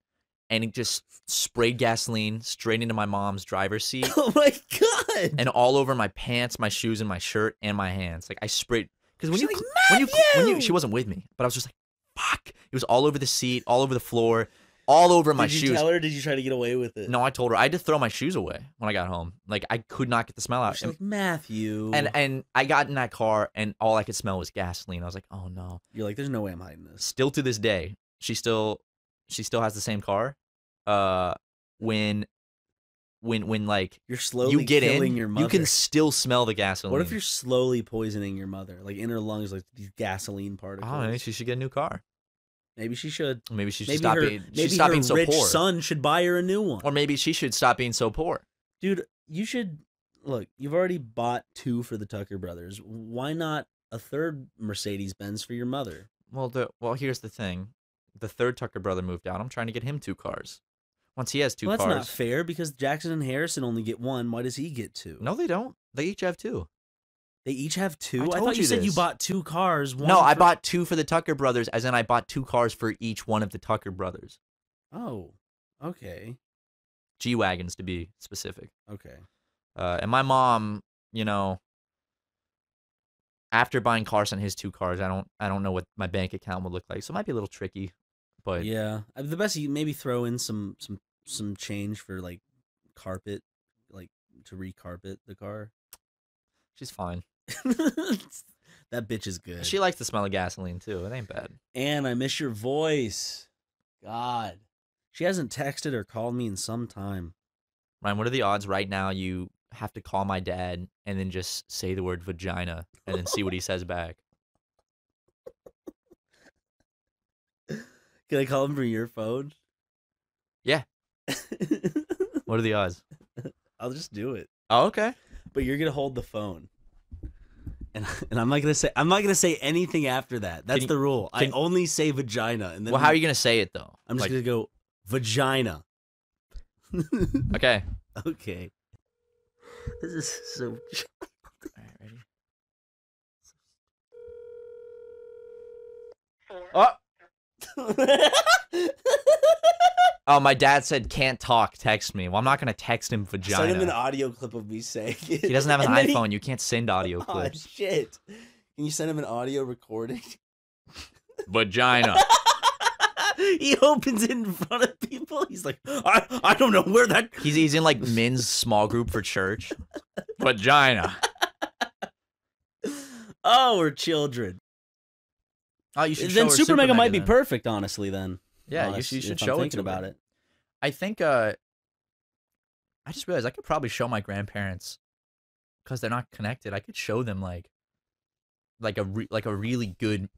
and it just sprayed gasoline straight into my mom's driver's seat Oh my god! and all over my pants, my shoes, and my shirt and my hands. Like I sprayed because when you like, when you when you "Matthew!" she wasn't with me, but I was just like, fuck. It was all over the seat, all over the floor, all over my did you shoes. tell her? Did you try to get away with it? No, I told her I had to throw my shoes away when I got home. Like I could not get the smell out. She's like Matthew. and and I got in that car and all I could smell was gasoline. I was like, oh no. you're like, "There's no way I'm hiding this." Still to this day, she still she still has the same car. Uh, when when when like You're slowly you get killing in, your mother. you can still smell the gasoline. What if you're slowly poisoning your mother, like in her lungs, like these gasoline particles? don't. Maybe she should get a new car. Maybe she should. Maybe she should Maybe stop her, being. Maybe stop her being so rich poor. son should buy her a new one. Or maybe she should stop being so poor. Dude, you should look. You've already bought two for the Tucker brothers. Why not a third Mercedes Benz for your mother? Well, the well, here's the thing. The third Tucker brother moved out. I'm trying to get him two cars. Once he has two well, that's cars. not fair because Jackson and Harrison only get one. Why does he get two? No, they don't. They each have two. they each have two. I I, thought you, said you bought two cars. One no, I bought two for the Tucker brothers, as in I bought two cars for each one of the Tucker brothers. Oh, okay, G wagons to be specific. okay. Uh, and my mom, you know, after buying Carson his two cars, I don't, I don't know what my bank account would look like. So it might be a little tricky. But yeah, Uh, the best you maybe throw in some some some change for like carpet, like to recarpet the car. she's fine. that bitch is good. She likes the smell of gasoline too. It ain't bad. and I miss your voice. God, she hasn't texted or called me in some time. Ryan, what are the odds right now you have to call my dad and then just say the word vagina and then see what he says back? Can I call him from your phone? Yeah. What are the odds? I'll just do it. Oh, okay. But you're gonna hold the phone. And, and I'm not gonna say I'm not gonna say anything after that. That's you- the rule. I can- only say vagina, and then Well, how are you gonna say it though? I'm just Like, gonna go vagina. okay. okay. This is so. All right, ready? Oh, oh, my dad said can't talk. Text me. Well, I'm not gonna text him vagina. Send him an audio clip of me saying it. He doesn't have an then he- iPhone. You can't send audio clips. Oh clips. shit! Can you send him an audio recording? Vagina. he opens it in front of people. He's like, I, I don't know where that. He's he's in like men's small group for church. Vagina. Oh, we're children. Oh, you should. Then show SuperMega might be then. perfect, honestly. Then Yeah, you should, you should show I'm it thinking to about her. it. I think. uh I just realized I could probably show my grandparents because they're not connected. I could show them like, like a re- like a really good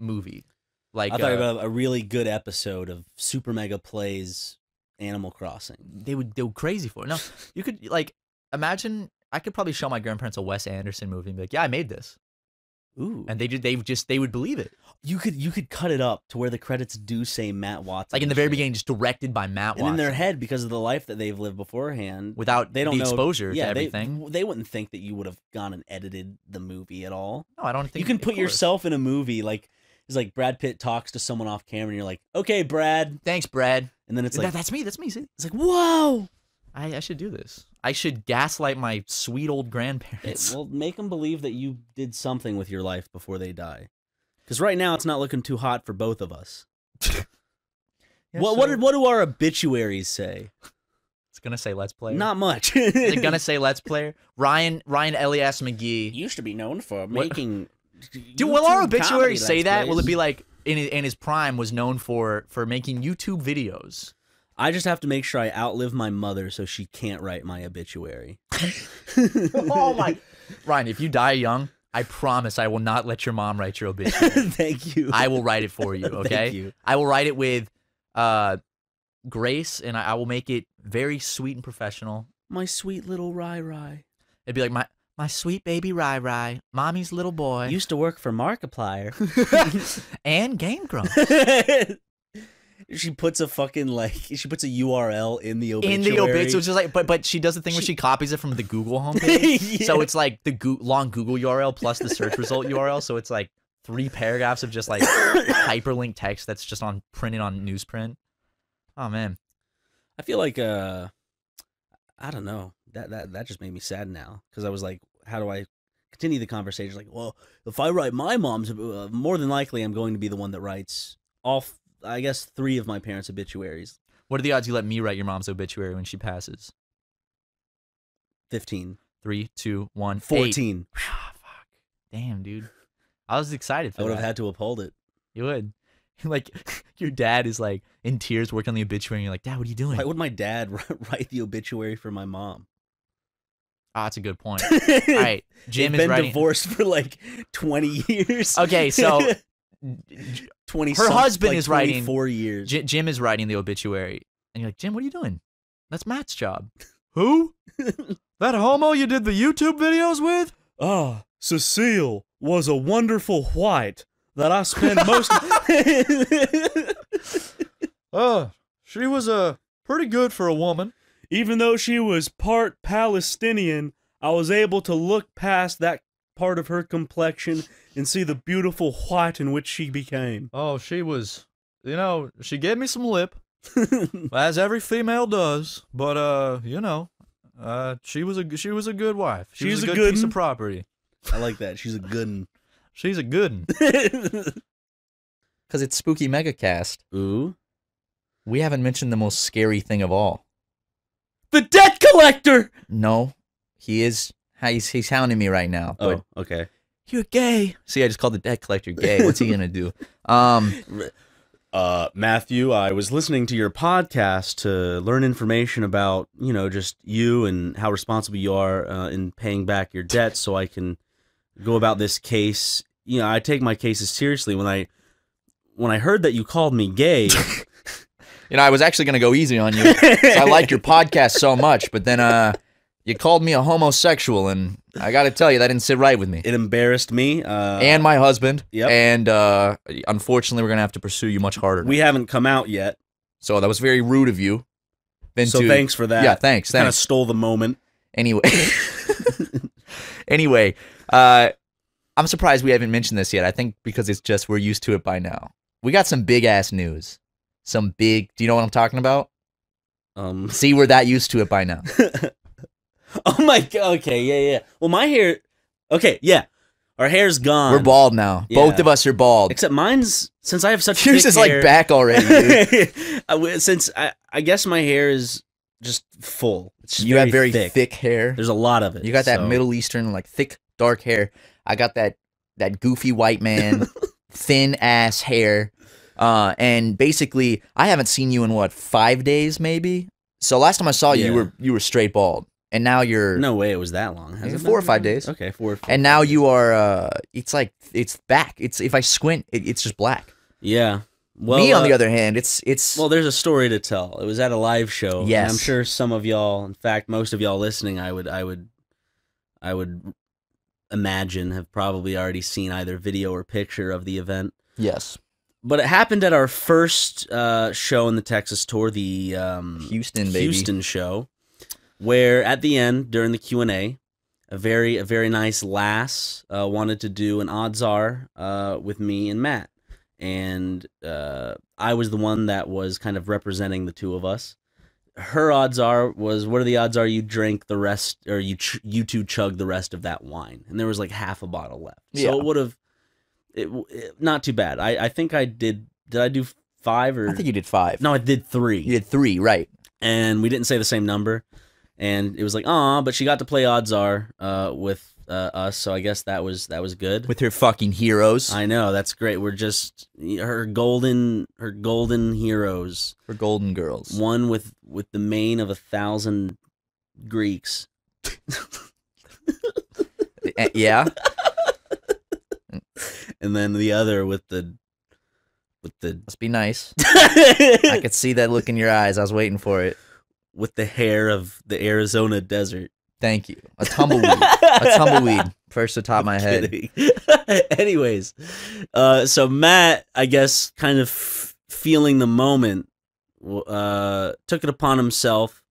movie. Like I thought uh, about a really good episode of SuperMega plays Animal Crossing. they would go crazy for it. No, you could like imagine. I could probably show my grandparents a Wes Anderson movie and be like, "Yeah, I made this," Ooh, and they did. They just they would believe it. you could you could cut it up to where the credits do say Matt Watson, Like in the very beginning, just directed by Matt and Watson. in their head because of the life that they've lived beforehand. without they don't the know exposure yeah, to everything. They, wouldn't think that you would have gone and edited the movie at all. no, I don't think you can put course. yourself in a movie like it's like Brad Pitt talks to someone off camera, and you're like, "Okay, Brad," Thanks, Brad. and then it's That- like, that's me. That's me. See, it's like, "Whoa!" I, I should do this. I should gaslight my sweet old It, grandparents. well, make them believe that you did something with your life before they die. Because right now it's not looking too hot for both of us. what what so- did, what do our obituaries say? It's gonna say Let's Play. Not much. Is it gonna say Let's Player? Ryan Ryan Elias Magee. used to be known for What- making. Do will our YouTube obituary say Let's that? Will it be like in in his prime was known for for making YouTube videos? I just have to make sure I outlive my mother so she can't write my obituary. oh my! Ryan, if you die young, I promise I will not let your mom write your obituary. Thank you. I will write it for you. Thank Okay. you. I will write it with uh, grace, and I, I will make it very sweet and professional. My sweet little Rai Rai. It'd be like my my sweet baby Rai Rai, mommy's little boy, Used to work for Markiplier. and Game Grumps. She puts a fucking like she puts a URL in the obituary. in the obituary, it's just like, but but she does the thing where She- she copies it from the Google homepage. So it's like the Goo- long Google URL plus the search result URL. So it's like three paragraphs of just like hyperlink text that's just on printed on newsprint. Oh man, I feel like uh I don't know. That that that just made me sad now because I was like, how do I continue the conversation? Like, well, if I write my mom's, uh, more than likely I'm going to be the one that writes all. I guess three of my parents' obituaries. what are the odds you let me write your mom's obituary when she passes? 15, Three, two, one, eight. 14. Ah, fuck. Damn, dude. I was excited I would that. have had to uphold it. You would. Like your dad is like in tears working on the obituary, and you're like, Dad, what are you doing? Why would my dad write the obituary for my mom? Ah, that's a good point. All right, Jim They've is been writing. divorced for like 20 years. Okay, so 20 Her husband is writing- four years. J- Jim is writing the obituary, and you're like, Jim, what are you doing? That's Matt's job. Who? that homo you did the YouTube videos with? Ah, Cecile was a wonderful white that I spent most. Uh, she was uh, pretty good for a woman. Even though she was part Palestinian, I was able to look past that part of her complexion and see the beautiful white in which she became. Oh, she was, you know, she gave me some lip, as every female does. But uh, you know, uh, she was a she was a good wife. She She's was a a, good good piece of property. I like that. She's a good one. She's a good one. Because it's Spooky Megacast. Ooh. We haven't mentioned the most scary thing of all. The debt collector! No, he is. He's, he's hounding me right now. But Oh, okay. you're gay. See, I just called the debt collector gay. What's he gonna do? Um, Uh, Matthew, I was listening to your podcast to learn information about, you know, just you and how responsible you are uh, in paying back your debt, so I can go about this case. You know, I take my cases seriously. When I when I heard that you called me gay, you know, I was actually gonna go easy on you. I like your podcast so much, but then uh, you called me a homosexual, and I got to tell you that didn't sit right with me. it embarrassed me. Uh, and my husband. Yep. And uh, unfortunately, we're gonna have to pursue you much harder. we haven't come out yet. so that was very rude of you. Then so to- thanks for that. Yeah, thanks. Kind of stole the moment. Anyway, anyway, uh, I'm surprised we haven't mentioned this yet. I think because it's just we're used to it by now. We got some big ass news. Some big. Do you know what I'm talking about? Um, See, we're that used to it by now. oh my god. Okay, yeah, yeah. Well, my hair. Okay, yeah. Our hair's gone. We're bald now. Both of us are bald. Except mine's since I have such Yours thick is like hair- back already. Dude. Since I, I guess my hair is just full. It's you have very thick. hair. There's a lot of it. You got that so- Middle Eastern like thick dark hair. I got that that goofy white man thin ass hair. Uh and basically I haven't seen you in what 5 days maybe. So last time I saw you you were you were straight bald. And now you're No way, it was that long. Has it four or five days. Okay, four. and now you are uh it's like it's back. It's if I squint it, it's just black. Yeah. Well, Me on uh, the other hand, it's it's Well, there's a story to tell. It was at a live show. and Yes. I'm sure some of y'all, in fact, most of y'all listening, I would, I would, I would imagine have probably already seen either video or picture of the event. yes. But it happened at our first uh, show in the Texas tour, the um, Houston baby. Houston show, where at the end during the Q and A, a very a very nice lass uh, wanted to do an odds are uh, with me and Matt, and uh, I was the one that was kind of representing the two of us. Her odds are was what are the odds are you drink the rest or you ch- you two chug the rest of that wine, and there was like half a bottle left, Yeah. so it would have it, it not too bad. I I think I did did I do five or I think you did 5. no I did three You did 3, right. and we didn't say the same number. And it was like, ah, but she got to play odds are uh, with uh, us, so I guess that was that was good. With her fucking heroes. I know that's great. We're just her golden her golden heroes. her Golden Girls. One with with the mane of a thousand Greeks. Eh, yeah. and then the other with the with the Must be nice. I could see that look in your eyes. I was waiting for it. With the hair of the Arizona desert. Thank you. A tumbleweed. a tumbleweed. First to top of my head. Anyways, uh, so Matt, I guess, kind of f- feeling the moment, uh, took it upon himself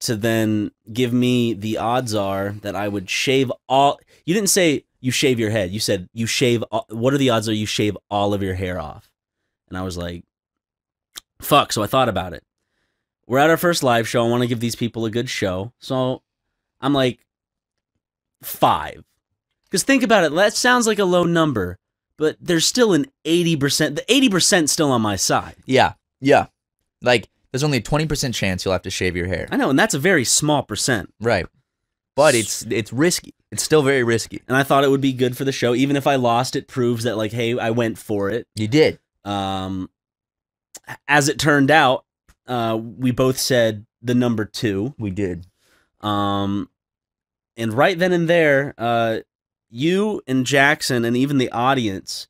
to then give me the odds are that I would shave all. You didn't say you shave your head. You said you shave. All, what are the odds are you shave all of your hair off? And I was like, fuck. So I thought about it. We're at our first live show. I want to give these people a good show. So I'm like, five. Because think about it, that sounds like a low number, but there's still an 80%. The 80% still on my side. Yeah. Yeah. Like, there's only a 20% chance you'll have to shave your hair. I know, and that's a very small percent. Right. But it's it's risky. It's still very risky. And I thought it would be good for the show. Even if I lost, it proves that, like, hey, I went for it. You did. Um, as it turned out, uh, we both said the number two. We did. Um, and right then and there, uh, you and Jackson and even the audience,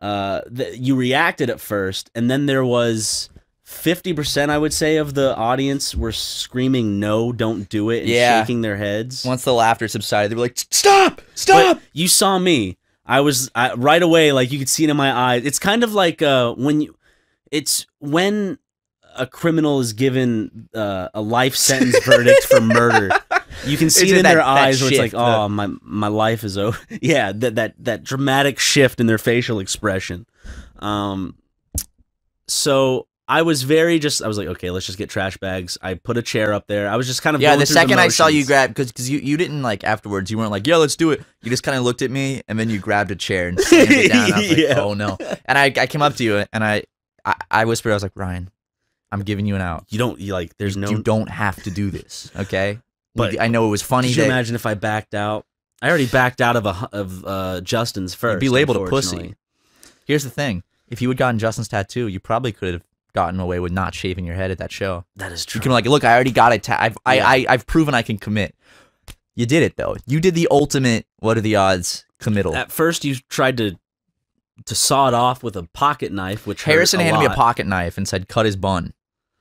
uh, th- you reacted at first, and then there was fifty percent, I would say, of the audience were screaming "No, don't do it!" and Yeah. shaking their heads. Once the laughter subsided, they were like, "Stop! Stop!" But you saw me. I was I, right away, like you could see it in my eyes. It's kind of like uh, when you, it's when a criminal is given uh, a life sentence verdict for murder. You can see It's it in that- their eyes where it's like, oh, the- my my life is over. yeah, that that that dramatic shift in their facial expression. Um, so I was very just. I was like, okay, let's just get trash bags. I put a chair up there. I was just kind of Yeah, the second I saw you grab because because you, you didn't like afterwards you weren't like yeah let's do it you just kind of looked at me and then you grabbed a chair and slammed it down I was like Yeah. oh no and I, I came up to you and I, I I whispered I was like Ryan I'm giving you an out You don't you like. There's no. you don't have to do this okay But I know it was funny Could you that imagine if I backed out? I already backed out of a of uh, Justin's 1st you'd be labeled a pussy here's the thing if you had gotten Justin's tattoo you probably could have gotten away with not shaving your head at that show That is true. you can be like look I already got it I've I, Yeah. I I've proven I can commit you did it though you did the ultimate what are the odds committal At first, you tried to to saw it off with a pocket knife, which Harrison handed me a pocket knife and said, "Cut his bun,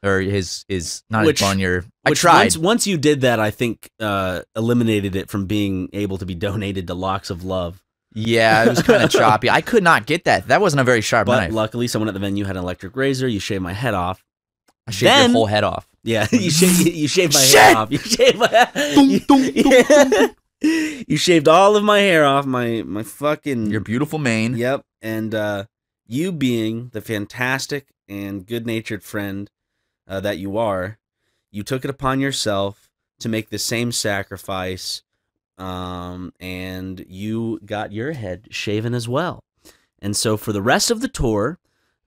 or his his not Which- his. Your I tried. Once, once you did that, I think uh, eliminated it from being able to be donated to Locks of Love. yeah, it was kind of choppy. I could not get that. That wasn't a very sharp But knife. luckily, someone at the venue had an electric razor. You shaved my head off. I shaved then- your whole head off. Yeah, you shaved, you shaved my Shit! hair off. You shaved my you, yeah. you shaved all of my hair off. My my fucking Your beautiful mane. Yep. And uh, you being the fantastic and good natured friend uh, that you are, you took it upon yourself to make the same sacrifice um, and you got your head shaven as well. And so for the rest of the tour,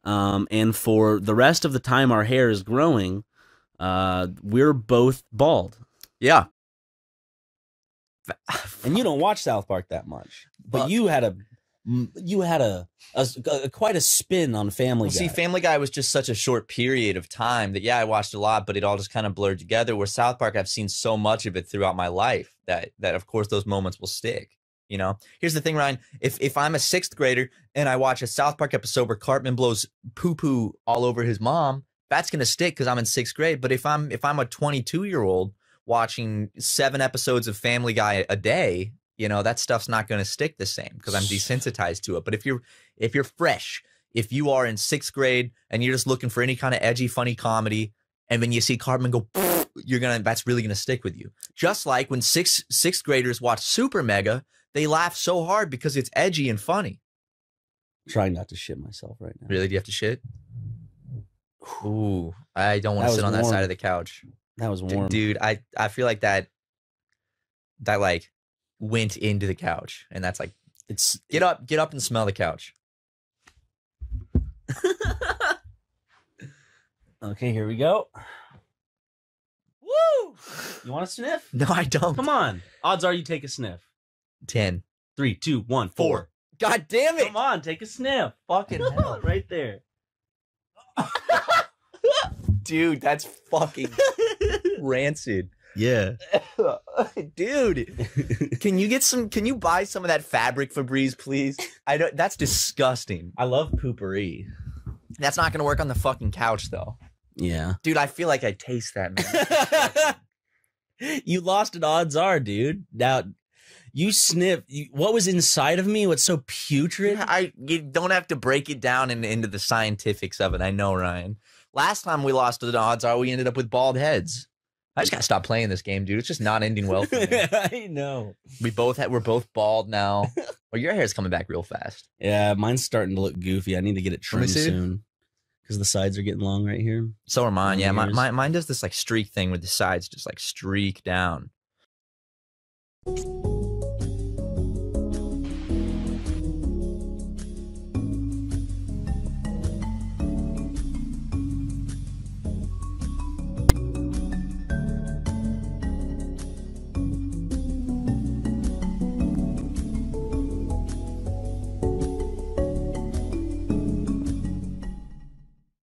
um, and for the rest of the time our hair is growing, uh, we're both bald. Yeah. And you don't watch South Park that much, but But- you had a you had a, a, a quite a spin on Family Well, Guy. see, Family Guy was just such a short period of time that yeah, I watched a lot, but it all just kind of blurred together. Where South Park, I've seen so much of it throughout my life that that of course those moments will stick. You know, here's the thing, Ryan. If if I'm a sixth grader and I watch a South Park episode where Cartman blows poo poo all over his mom, that's gonna stick because I'm in sixth grade. But if I'm if I'm a 22 year old watching seven episodes of Family Guy a day, you know that stuff's not gonna stick the same because I'm desensitized to it. But if you're if you're fresh if you are in sixth grade and you're just looking for any kind of edgy, funny comedy, and then you see Cartman go, you're gonna that's really gonna stick with you. Just like when sixth sixth graders watch SuperMega, they laugh so hard because it's edgy and funny. trying not to shit myself right now. Really, do you have to shit? Ooh, I don't want to sit on that side of the couch, That was warm. dude. I I feel like that that like went into the couch, and that's like It's get up, get up, and smell the couch. okay. Here we go. Woo! You want a sniff? No, I don't. Come on. Odds are you take a sniff. Ten. Three, two, one, four. God damn it! Come on, take a sniff. Fucking hell. right there. Dude, that's fucking rancid. Yeah. Dude, can you get some can you buy some of that fabric Febreze, please? I don't that's disgusting. I love poopery. That's not gonna work on the fucking couch though. Yeah. Dude, I feel like I taste that, man. you lost at odds are, dude. Now you sniff. You, what was inside of me? What's so putrid? I you don't have to break it down in, into the scientifics of it. I know, Ryan. Last time we lost to the odds are we ended up with bald heads. I just gotta stop playing this game, dude. It's just not ending well for me. I know. we both had we're both bald now. Well, your hair's coming back real fast. Yeah, mine's starting to look goofy. I need to get it trimmed see. soon because the sides are getting long right here. So are mine. Yeah, mine, Yours? mine, mine does this like streak thing where the sides just like streak down.